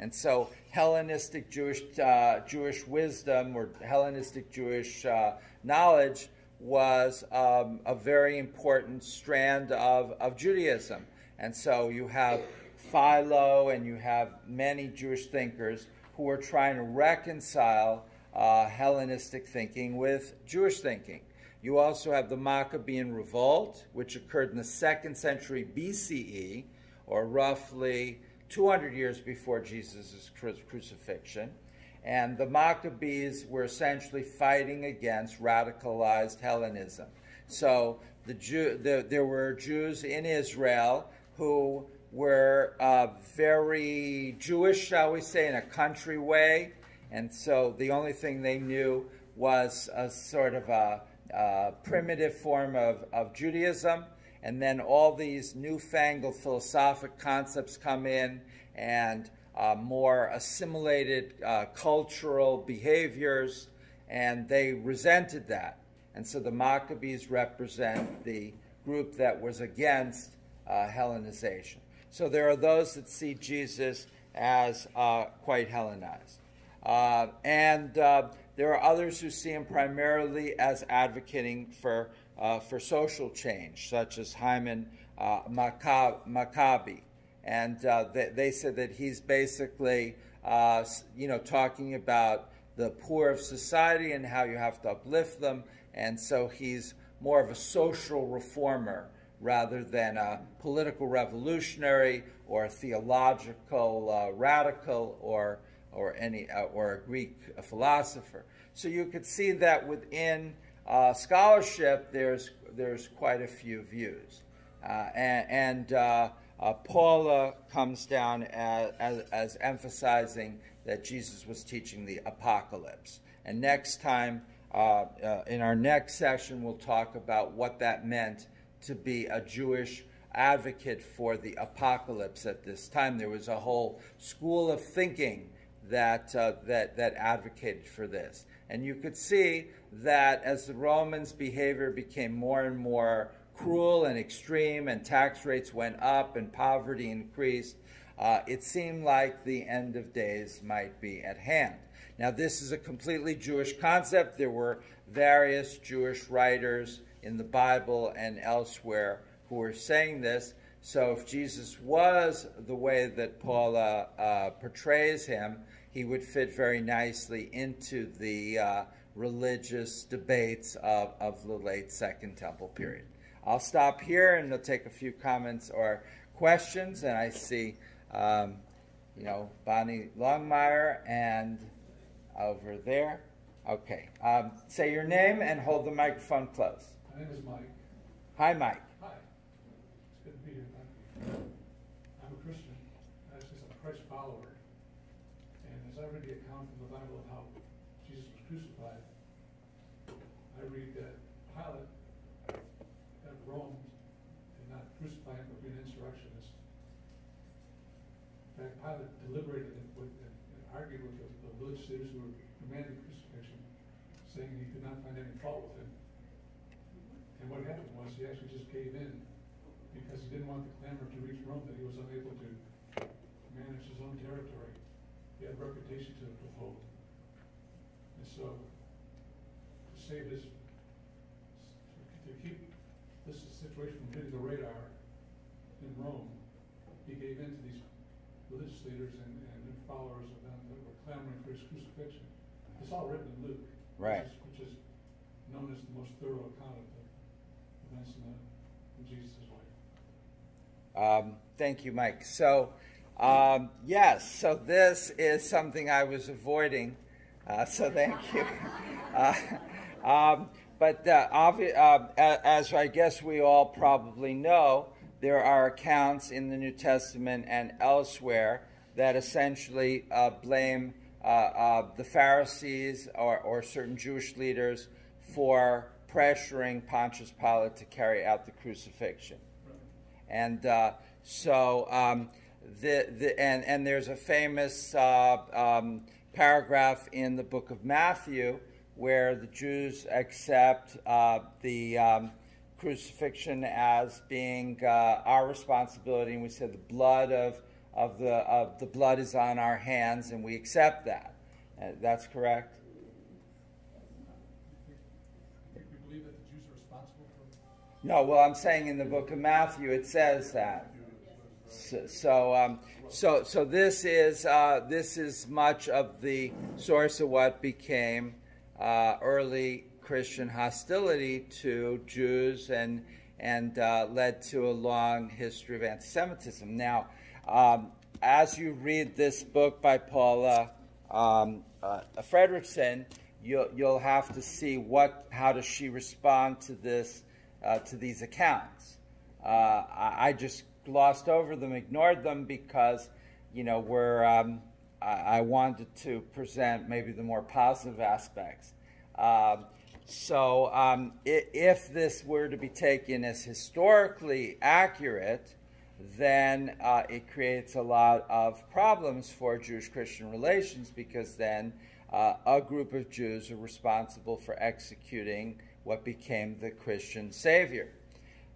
And so Hellenistic Jewish, uh, Jewish wisdom or Hellenistic Jewish uh, knowledge was um, a very important strand of, of Judaism. And so you have Philo and you have many Jewish thinkers who are trying to reconcile uh, Hellenistic thinking with Jewish thinking. You also have the Maccabean Revolt, which occurred in the second century BCE, or roughly 200 years before Jesus' crucifixion. And the Maccabees were essentially fighting against radicalized Hellenism. So the Jew, the, there were Jews in Israel who were uh, very Jewish, shall we say, in a country way. And so the only thing they knew was a sort of a, a primitive form of, of Judaism. And then all these newfangled philosophic concepts come in and uh, more assimilated uh, cultural behaviors, and they resented that. And so the Maccabees represent the group that was against uh, Hellenization. So there are those that see Jesus as uh, quite Hellenized. Uh, and uh, there are others who see him primarily as advocating for, uh, for social change, such as Hyman uh, Maccoby. And they, they, said that he's basically, you know, talking about the poor of society and how you have to uplift them. And so he's more of a social reformer rather than a political revolutionary or a theological uh, radical or or any uh, or a Greek philosopher. So you could see that within uh, scholarship, there's there's quite a few views, uh, and, and uh, Paula comes down as, as, as emphasizing that Jesus was teaching the apocalypse. And next time, in our next session, we'll talk about what that meant to be a Jewish advocate for the apocalypse at this time. There was a whole school of thinking that, uh, that, that advocated for this. And you could see that as the Romans' behavior became more and more cruel and extreme, and tax rates went up and poverty increased, uh, it seemed like the end of days might be at hand. Now, this is a completely Jewish concept. There were various Jewish writers in the Bible and elsewhere who were saying this. So if Jesus was the way that Paula uh, portrays him, he would fit very nicely into the uh, religious debates of, of the late Second Temple period. I'll stop here and we'll take a few comments or questions. And I see, um, you know, Bonnie Longmire and over there. Okay. Um, say your name and hold the microphone close. My name is Mike. Hi, Mike. Hi. It's good to be here. I'm a Christian. I'm just a Christ follower. Read the account in the Bible of how Jesus was crucified, I read that Pilate at Rome did not crucify him but be an insurrectionist. In fact, Pilate deliberated and, with, and, and argued with the, the leaders who were demanding crucifixion, saying he could not find any fault with him. And what happened was he actually just gave in because he didn't want the clamor to reach Rome that he was unable to manage his own territory. he had a reputation to uphold. And so, to save his, to keep this situation from hitting the radar in Rome, he gave in to these religious leaders and, and followers of them that were clamoring for his crucifixion. It's all written in Luke. Right. Which is, which is known as the most thorough account of the events in, the, in Jesus' life. Um, thank you, Mike. So, um, yes, so this is something I was avoiding. Uh, so thank [laughs] you. Uh, um, but uh, uh, as I guess we all probably know, there are accounts in the New Testament and elsewhere that essentially uh, blame uh, the Pharisees or, or, certain Jewish leaders for pressuring Pontius Pilate to carry out the crucifixion. And uh, so, um, the, the, and, and there's a famous uh, um, paragraph in the book of Matthew where the Jews accept uh, the um, crucifixion as being uh, our responsibility, and we said the blood of, of, the, of the blood is on our hands, and we accept that. Uh, that's correct? No, well, I'm saying in the book of Matthew it says that. So, so, um, so, so this is uh, this is much of the source of what became uh, early Christian hostility to Jews and and uh, led to a long history of anti-Semitism. Now, um, as you read this book by Paula um, uh, Fredriksen, you'll you'll have to see what how does she respond to this uh, to these accounts. Uh, I, I, just glossed over them, ignored them because you know we're um, I, I, wanted to present maybe the more positive aspects. Um, so um, if this were to be taken as historically accurate, then uh, it creates a lot of problems for Jewish-Christian relations because then uh, a group of Jews are responsible for executing what became the Christian Savior.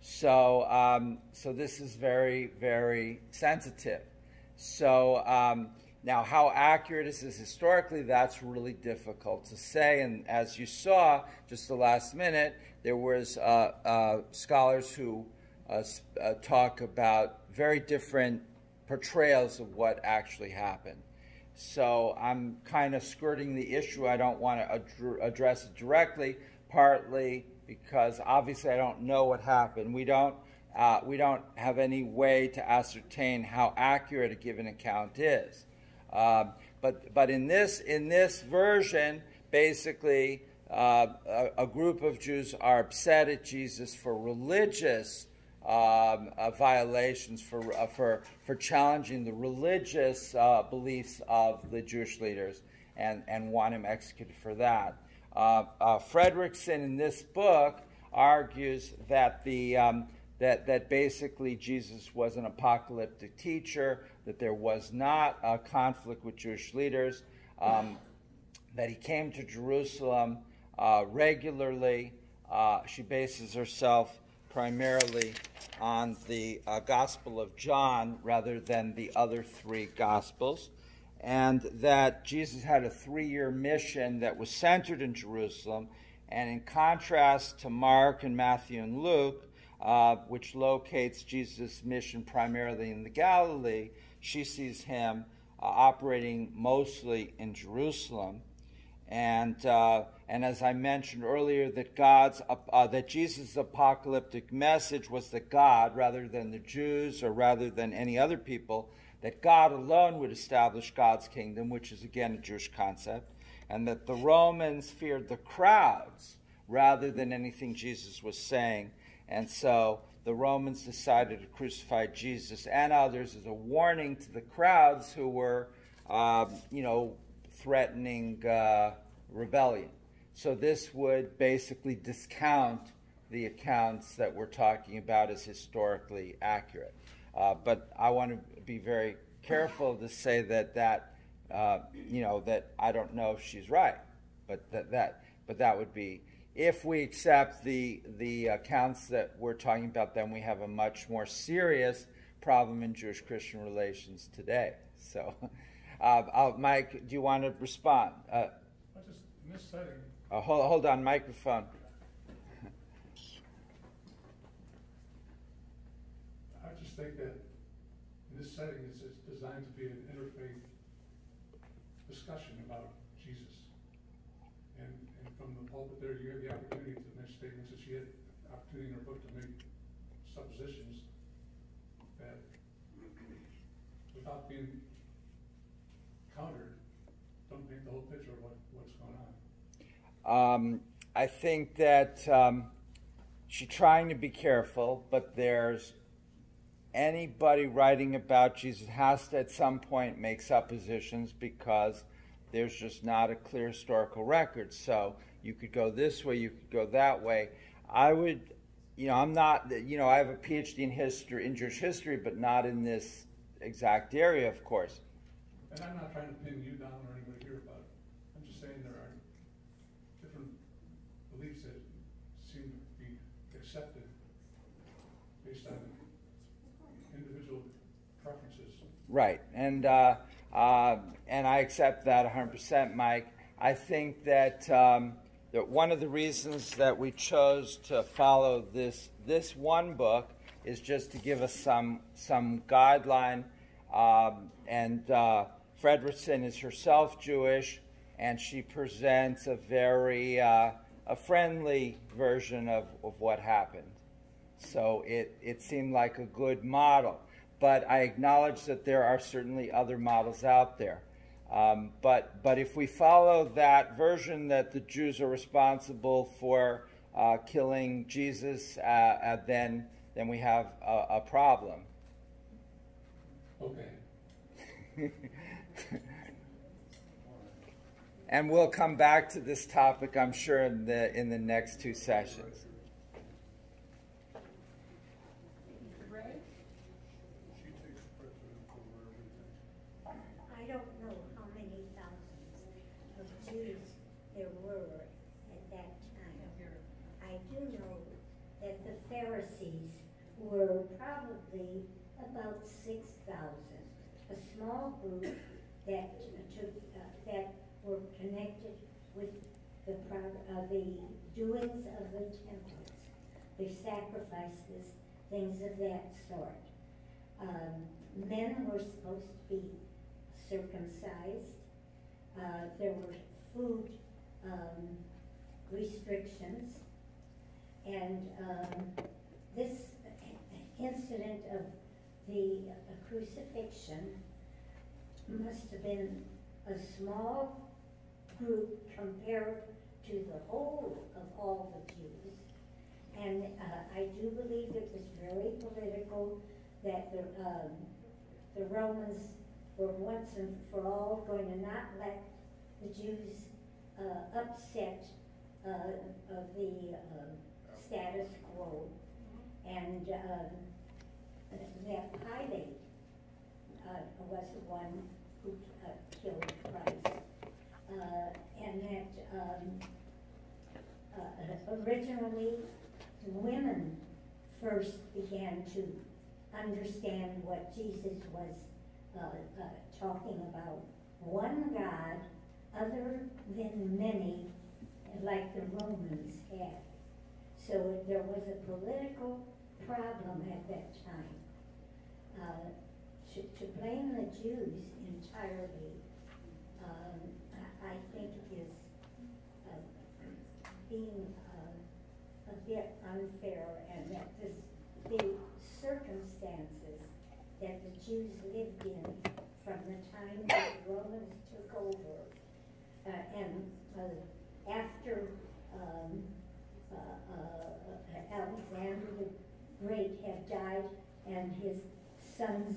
So, um, so this is very, very sensitive. So, um, now, how accurate is this historically? That's really difficult to say. And as you saw just the last minute, there was uh, uh, scholars who uh, uh talk about very different portrayals of what actually happened. So I'm kind of skirting the issue. I don't want to ad address it directly, partly because obviously I don't know what happened. We don't. Uh, we don't have any way to ascertain how accurate a given account is. Um, but but in this in this version, basically, uh, a, a, group of Jews are upset at Jesus for religious um, uh, violations, for uh, for for challenging the religious uh, beliefs of the Jewish leaders, and and want him executed for that. Uh, uh, Fredriksen in this book argues that the um, that, that basically Jesus was an apocalyptic teacher, that there was not a conflict with Jewish leaders, um, that he came to Jerusalem uh, regularly. Uh, she bases herself primarily on the uh, Gospel of John rather than the other three Gospels, and that Jesus had a three year mission that was centered in Jerusalem. And in contrast to Mark and Matthew and Luke, uh, which locates Jesus' mission primarily in the Galilee, she sees him uh, operating mostly in Jerusalem. And, uh, and as I mentioned earlier, that God's uh, that Jesus' apocalyptic message was that God, rather than the Jews or rather than any other people, that God alone would establish God's kingdom, which is again a Jewish concept, and that the Romans feared the crowds rather than anything Jesus was saying, and so the Romans decided to crucify Jesus and others as a warning to the crowds who were, um, you know, threatening uh, rebellion. So this would basically discount the accounts that we're talking about as historically accurate. Uh, but I want to be very careful to say that that uh, you know that I don't know if she's right, but that that but that would be if we accept the, the accounts that we're talking about, then we have a much more serious problem in Jewish Christian relations today. So, [laughs] Uh, Mike, do you want to respond? Uh, just in setting. Uh, hold, hold on, microphone. I just think that in this setting, it's designed to be an interfaith discussion about Jesus. And, and from the pulpit there, you have the opportunity to make statements that she had opportunity in her book to make suppositions that without being countered, don't paint the whole picture of what, what's going on. Um, I think that um, she's trying to be careful, but there's anybody writing about Jesus has to at some point make suppositions because there's just not a clear historical record. So you could go this way, you could go that way. I would, you know, I'm not, you know, I have a PhD in history, in Jewish history, but not in this exact area, of course. And I'm not trying to pin you down or anybody here about it. I'm just saying there are different beliefs that seem to be accepted based on individual preferences. Right, and uh, uh, and I accept that 100%, Mike. I think that um, that one of the reasons that we chose to follow this this one book is just to give us some some guideline. Um, and uh, is herself Jewish, and she presents a very uh, a friendly version of, of what happened. So it, it seemed like a good model. But I acknowledge that there are certainly other models out there. Um, but, but if we follow that version that the Jews are responsible for uh, killing Jesus, uh, uh, then, then we have a, a problem. Okay. [laughs] and we'll come back to this topic, I'm sure, in the, in the next two sessions. Pharisees were probably about 6,000, a small group that took, uh, that were connected with the, uh, the doings of the temples, the sacrifices, things of that sort. Um, men were supposed to be circumcised. Uh, there were food um, restrictions. And um, this incident of the crucifixion must have been a small group compared to the whole of all the Jews. And uh, I do believe it was very political that the, um, the Romans were once and for all going to not let the Jews uh, upset uh, of the uh, status quo and um, that Pilate uh, was the one who uh, killed Christ. Uh, and that um, uh, originally women first began to understand what Jesus was uh, uh, talking about. One God other than many, like the Romans had. So there was a political problem at that time. Uh, to, to, blame the Jews entirely, um, I, think is uh, being uh, a bit unfair and that this, the circumstances that the Jews lived in from the time that the Romans took over uh, and uh, after um, uh, Alexander the Great had died and his sons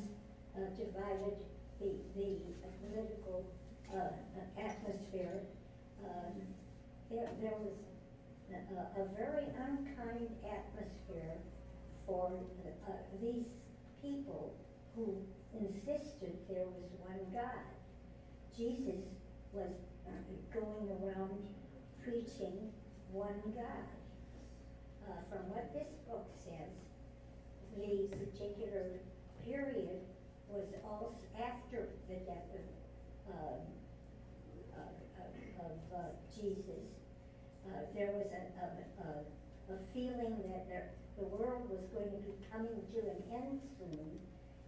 uh, divided the, the political uh, atmosphere. Um, there, there, was a, a, very unkind atmosphere for uh, these people who insisted there was one God. Jesus was uh, going around preaching one God. Uh, from what this book says, the particular period was also after the death of um, of, of uh, Jesus, uh, there was a, a, a, a feeling that there, the world was going to be coming to an end soon,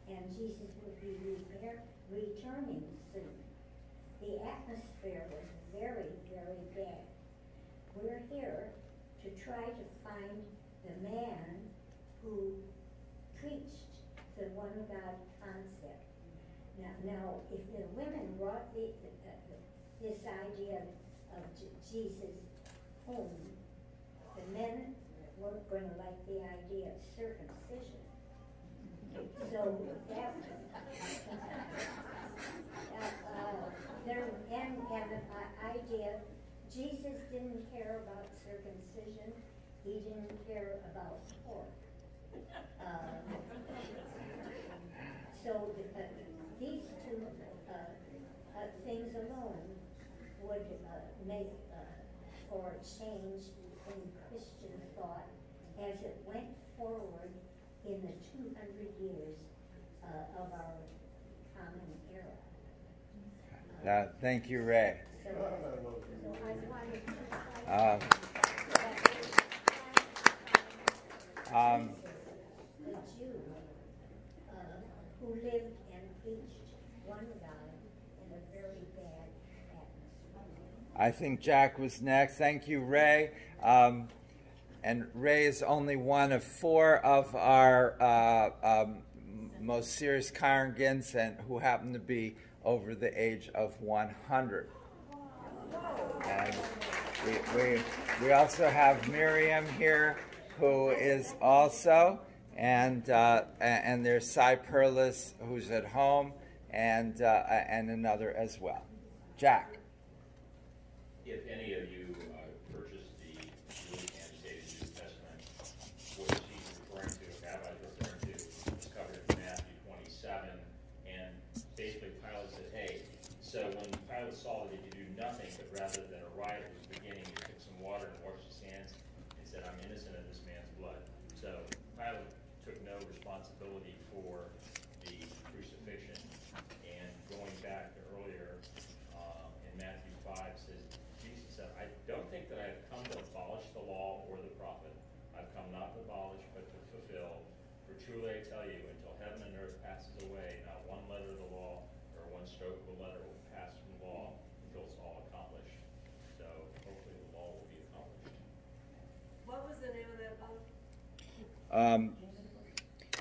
and Jesus would be repair, returning soon. The atmosphere was very, very bad. We're here to try to find the man who preached the one God concept. Now, now, if the women brought the, uh, this idea of Jesus home, the men weren't going to like the idea of circumcision. So that, [laughs] uh, uh, there, and, and the uh, idea, Jesus didn't care about circumcision, he didn't care about pork. Uh, So, uh, these two, uh, uh, things alone would, uh, make, uh, for change in Christian thought as it went forward in the two hundred years, of our common era. Uh, thank you, Ray. I. Um, uh, who lived and preached one God in a very bad atmosphere. I think Jack was next. Thank you, Ray. Um, and Ray is only one of four of our uh, um, most serious congregants and who happen to be over the age of 100. And we, we, we also have Miriam here, who is also, and uh, and there's Cy Perlis, who's at home, and uh, and another as well. Jack. If any of you uh, purchased the newly annotated New Testament, what she's referring to, Rabbi's referring to, is covered in Matthew twenty-seven, and basically Pilate said, hey, so when Pilate saw that he could do nothing, but rather than a riot was beginning, he took some water and washed his hands and said, I'm innocent of this man's blood. So Pilate took no responsibility for the crucifixion. And going back to earlier, uh, in Matthew five says, Jesus said, I don't think that I have come to abolish the law or the prophet. I've come not to abolish, but to fulfill. For truly I tell you, until heaven and earth passes away, not one letter of the law or one stroke of a letter will pass from the law until it's all accomplished. So hopefully the law will be accomplished. What was the name of that book? Um,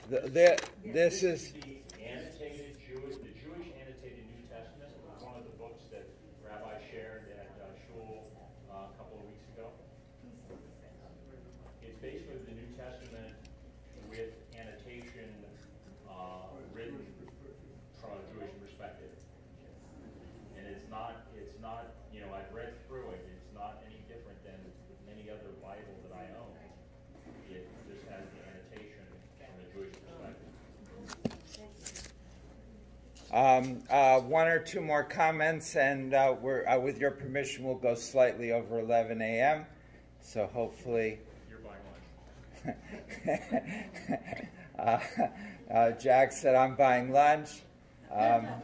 the, the, this is The annotated Jewish, the Jewish annotated New Testament was one of the books that Rabbi shared at uh, Shul uh, a couple of weeks ago. It's basically the New Testament with annotation uh, written from a Jewish perspective. And it's not, it's not, you know, I've read through it, it's not any different than any other Bible that I own. It just has the annotation from a Jewish perspective. Um, uh, one or two more comments, and uh, we're, uh, with your permission, we'll go slightly over 11 a.m. So hopefully, You're buying lunch. [laughs] uh, uh, Jack said, I'm buying lunch. Um, [laughs]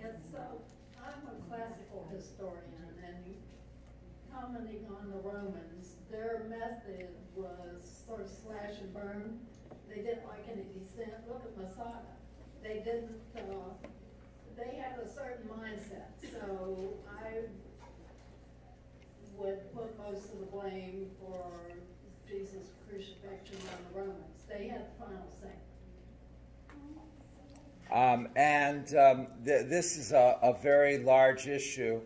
And so, I'm a classical historian, and commenting on the Romans, their method was sort of They didn't like any dissent, look at Masada. They didn't, uh, they had a certain mindset, so I would put most of the blame for Jesus' crucifixion on the Romans. They had the final say. Um, and um, th- this is a, a very large issue,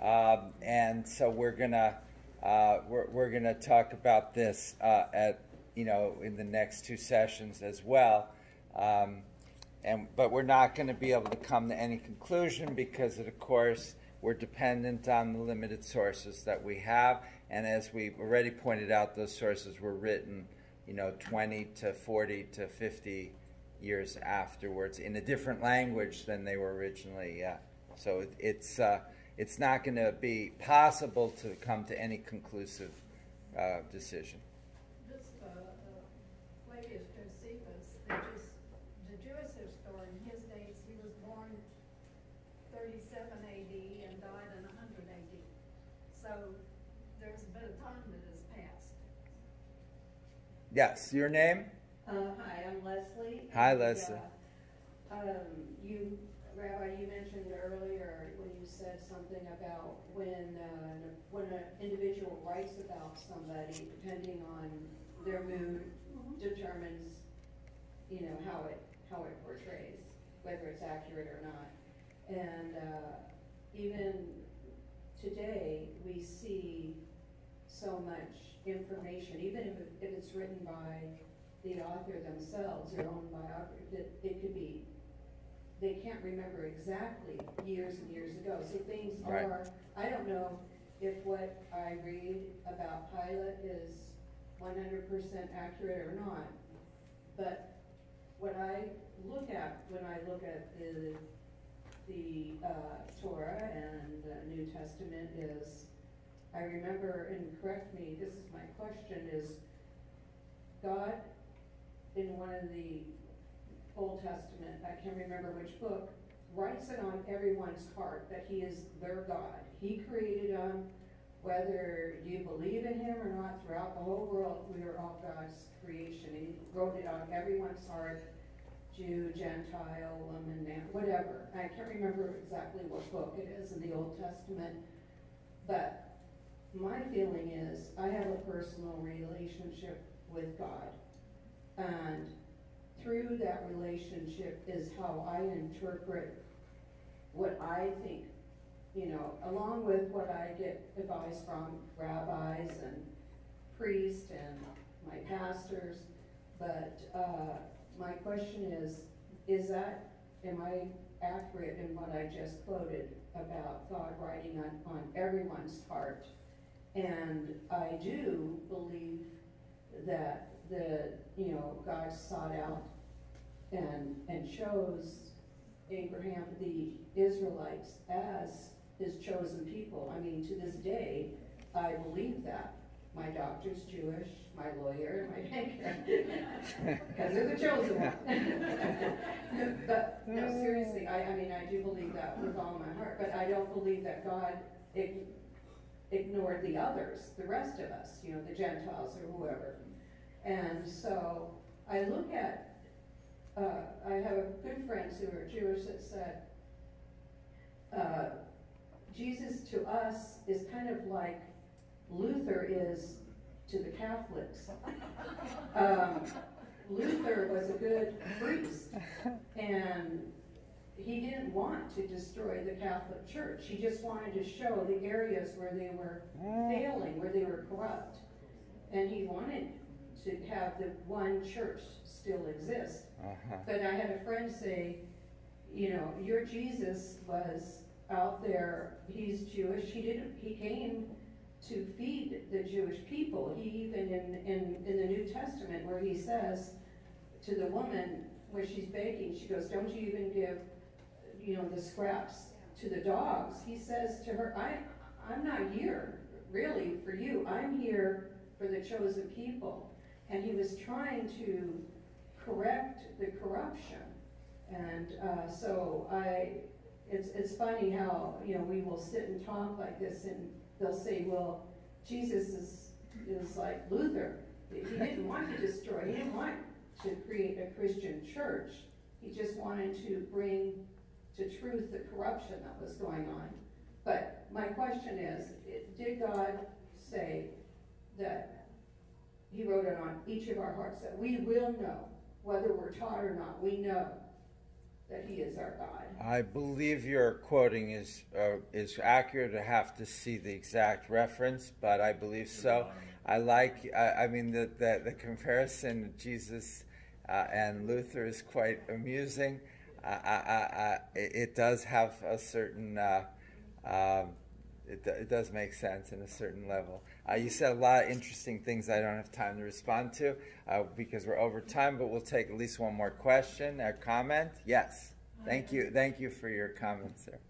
um, and so we're gonna uh, we're, we're gonna talk about this uh, at you know in the next two sessions as well. Um, and but we're not going to be able to come to any conclusion because of course we're dependent on the limited sources that we have, and as we've already pointed out, those sources were written you know 20 to 40 to 50 years afterwards in a different language than they were originally. So it, it's uh, it's not going to be possible to come to any conclusive uh, decision. Just a, a at a time that has passed. Yes, your name? Uh, hi, I'm Leslie. Hi, Leslie. uh, Um, you, Rabbi, you mentioned earlier when you said something about when, uh, when an individual writes about somebody, depending on their mood, determines, you know, how it, how it portrays, whether it's accurate or not. And, uh, even today, we see so much information, even if, if it's written by the author themselves, their own biography, that it could be, they can't remember exactly years and years ago. So things Right. are, I don't know if what I read about Pilate is one hundred percent accurate or not. But what I look at, when I look at the, the, uh, Torah and the New Testament is, I remember, and correct me, this is my question, is God, in one of the Old Testament, I can't remember which book, writes it on everyone's heart that he is their God. He created them, whether you believe in him or not, throughout the whole world, we are all God's creation. He wrote it on everyone's heart, Jew, Gentile, woman, man, whatever. I can't remember exactly what book it is in the Old Testament, but my feeling is I have a personal relationship with God. And through that relationship is how I interpret what I think, you know, along with what I get advice from rabbis and priests and my pastors. But uh, my question is, is that, am I accurate in what I just quoted about God writing on, on everyone's heart? And I do believe that the, you know, God sought out and, and chose Abraham, the Israelites, as his chosen people. I mean, to this day, I believe that. My doctor's Jewish, my lawyer, and my banker, [laughs] because they're the chosen one. [laughs] but no, seriously, I, I mean, I do believe that with all my heart, but I don't believe that God ig- ignored the others, the rest of us, you know, the Gentiles or whoever. And so I look at, uh, I have good friends who are Jewish that said, uh, Jesus to us is kind of like Luther is to the Catholics. Um, Luther was a good priest, and he didn't want to destroy the Catholic Church. He just wanted to show the areas where they were failing, where they were corrupt. And he wanted to have the one church still exist. Uh-huh. But I had a friend say, you know, your Jesus was out there, he's Jewish, he didn't, he came to feed the Jewish people. He even in, in, in the New Testament where he says to the woman where she's baking, she goes, don't you even give, you know, the scraps to the dogs. He says to her, I, I'm not here really for you. I'm here for the chosen people. And he was trying to correct the corruption. And uh, so I, it's, it's funny how, you know, we will sit and talk like this and they'll say, well, Jesus is, is like Luther. He didn't want to destroy, he didn't want to create a Christian church. He just wanted to bring to truth the corruption that was going on. But my question is, did God say that he wrote it on each of our hearts, that we will know, whether we're taught or not, we know that he is our God. I believe your quoting is uh, is accurate. I have to see the exact reference, but I believe so. I like. I, I mean, the, the the comparison of Jesus uh, and Luther is quite amusing. I, I, I, it does have a certain. Uh, um, it, it does make sense in a certain level. Uh, you said a lot of interesting things I don't have time to respond to uh, because we're over time, but we'll take at least one more question or comment. Yes. Thank you. Thank you for your comments there.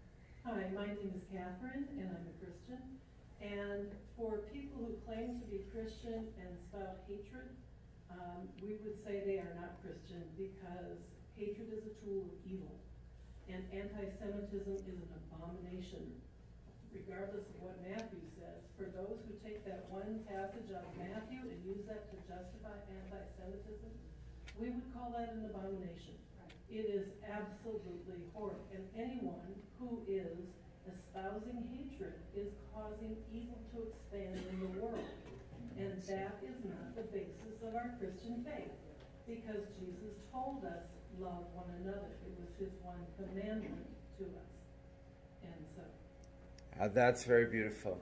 Hi, my name is Catherine, and I'm a Christian. And for people who claim to be Christian and spout hatred, um, we would say they are not Christian because hatred is a tool of evil. And anti-Semitism is an abomination regardless of what Matthew says. for those who take that one passage out of Matthew and use that to justify anti-Semitism, we would call that an abomination. It is absolutely horrible, and anyone who is espousing hatred is causing evil to expand in the world. And that is not the basis of our Christian faith, because Jesus told us, love one another. It was his one commandment to us. And so. Uh, that's very beautiful.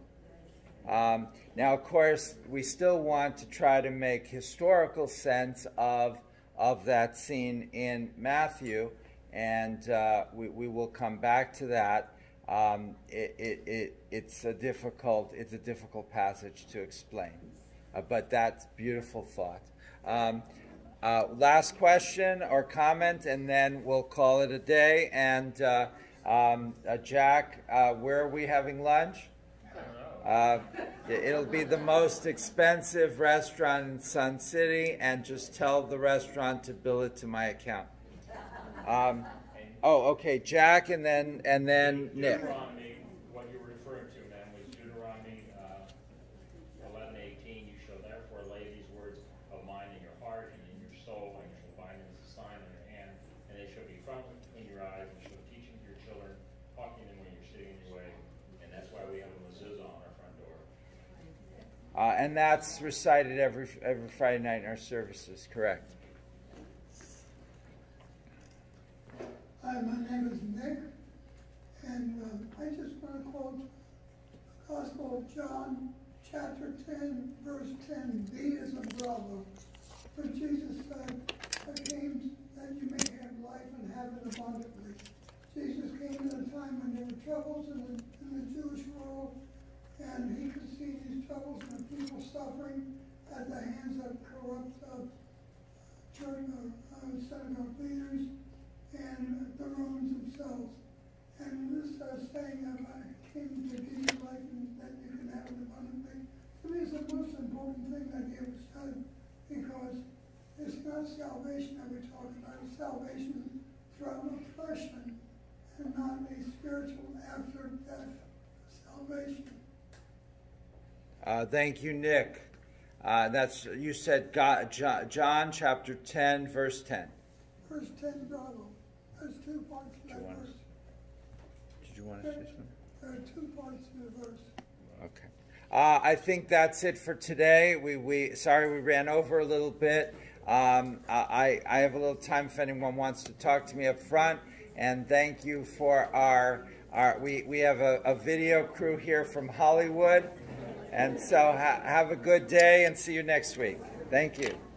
Um, now, of course, we still want to try to make historical sense of, of that scene in Matthew, and uh, we, we will come back to that. Um, it, it, it, it's a difficult it's a difficult passage to explain, uh, but that's beautiful thought. Um, uh, last question or comment, and then we'll call it a day. And uh, um, uh, Jack, uh, where are we having lunch? Uh, it'll be the most expensive restaurant in Sun City, and just tell the restaurant to bill it to my account. [laughs] Um, oh, okay, Jack, and then and then Nick. Deuteronomy, what you were referring to, man, was Deuteronomy uh, eleven eighteen. You shall therefore lay these words of mine in your heart and in your soul, and you shall bind them as a sign on your hand, and they shall be front in your eyes, and you shall teach them to your children, talking them when you're sitting in your way. And that's why we have a mezuzah on our front door. Uh, and that's recited every every Friday night in our services, correct? Hi, my name is Nick, and um, I just want to quote the Gospel of John, chapter 10, verse 10b as a brother, where Jesus said, I came that you may have life and have it abundantly. Jesus came at a time when there were troubles in the, in the Jewish world, and he could see these troubles and people suffering at the hands of corrupt uh, church, uh, uh, synagogue leaders and the Romans themselves. And this uh, saying of I came to you life and that you can have it abundantly, to me is the most important thing that he ever said because it's not salvation that we're talking about, it's salvation from oppression and not a spiritual after death salvation. Uh, thank you, Nick. Uh, that's you said God, John, John chapter ten, verse ten. Verse 10, Bravo. There's two parts to that verse. Did you want to say something? There are two parts to the verse. Okay. Uh, I think that's it for today. We, we sorry we ran over a little bit. Um, I, I have a little time if anyone wants to talk to me up front. And thank you for our, our we, we have a, a video crew here from Hollywood. And so ha have a good day and see you next week. Thank you.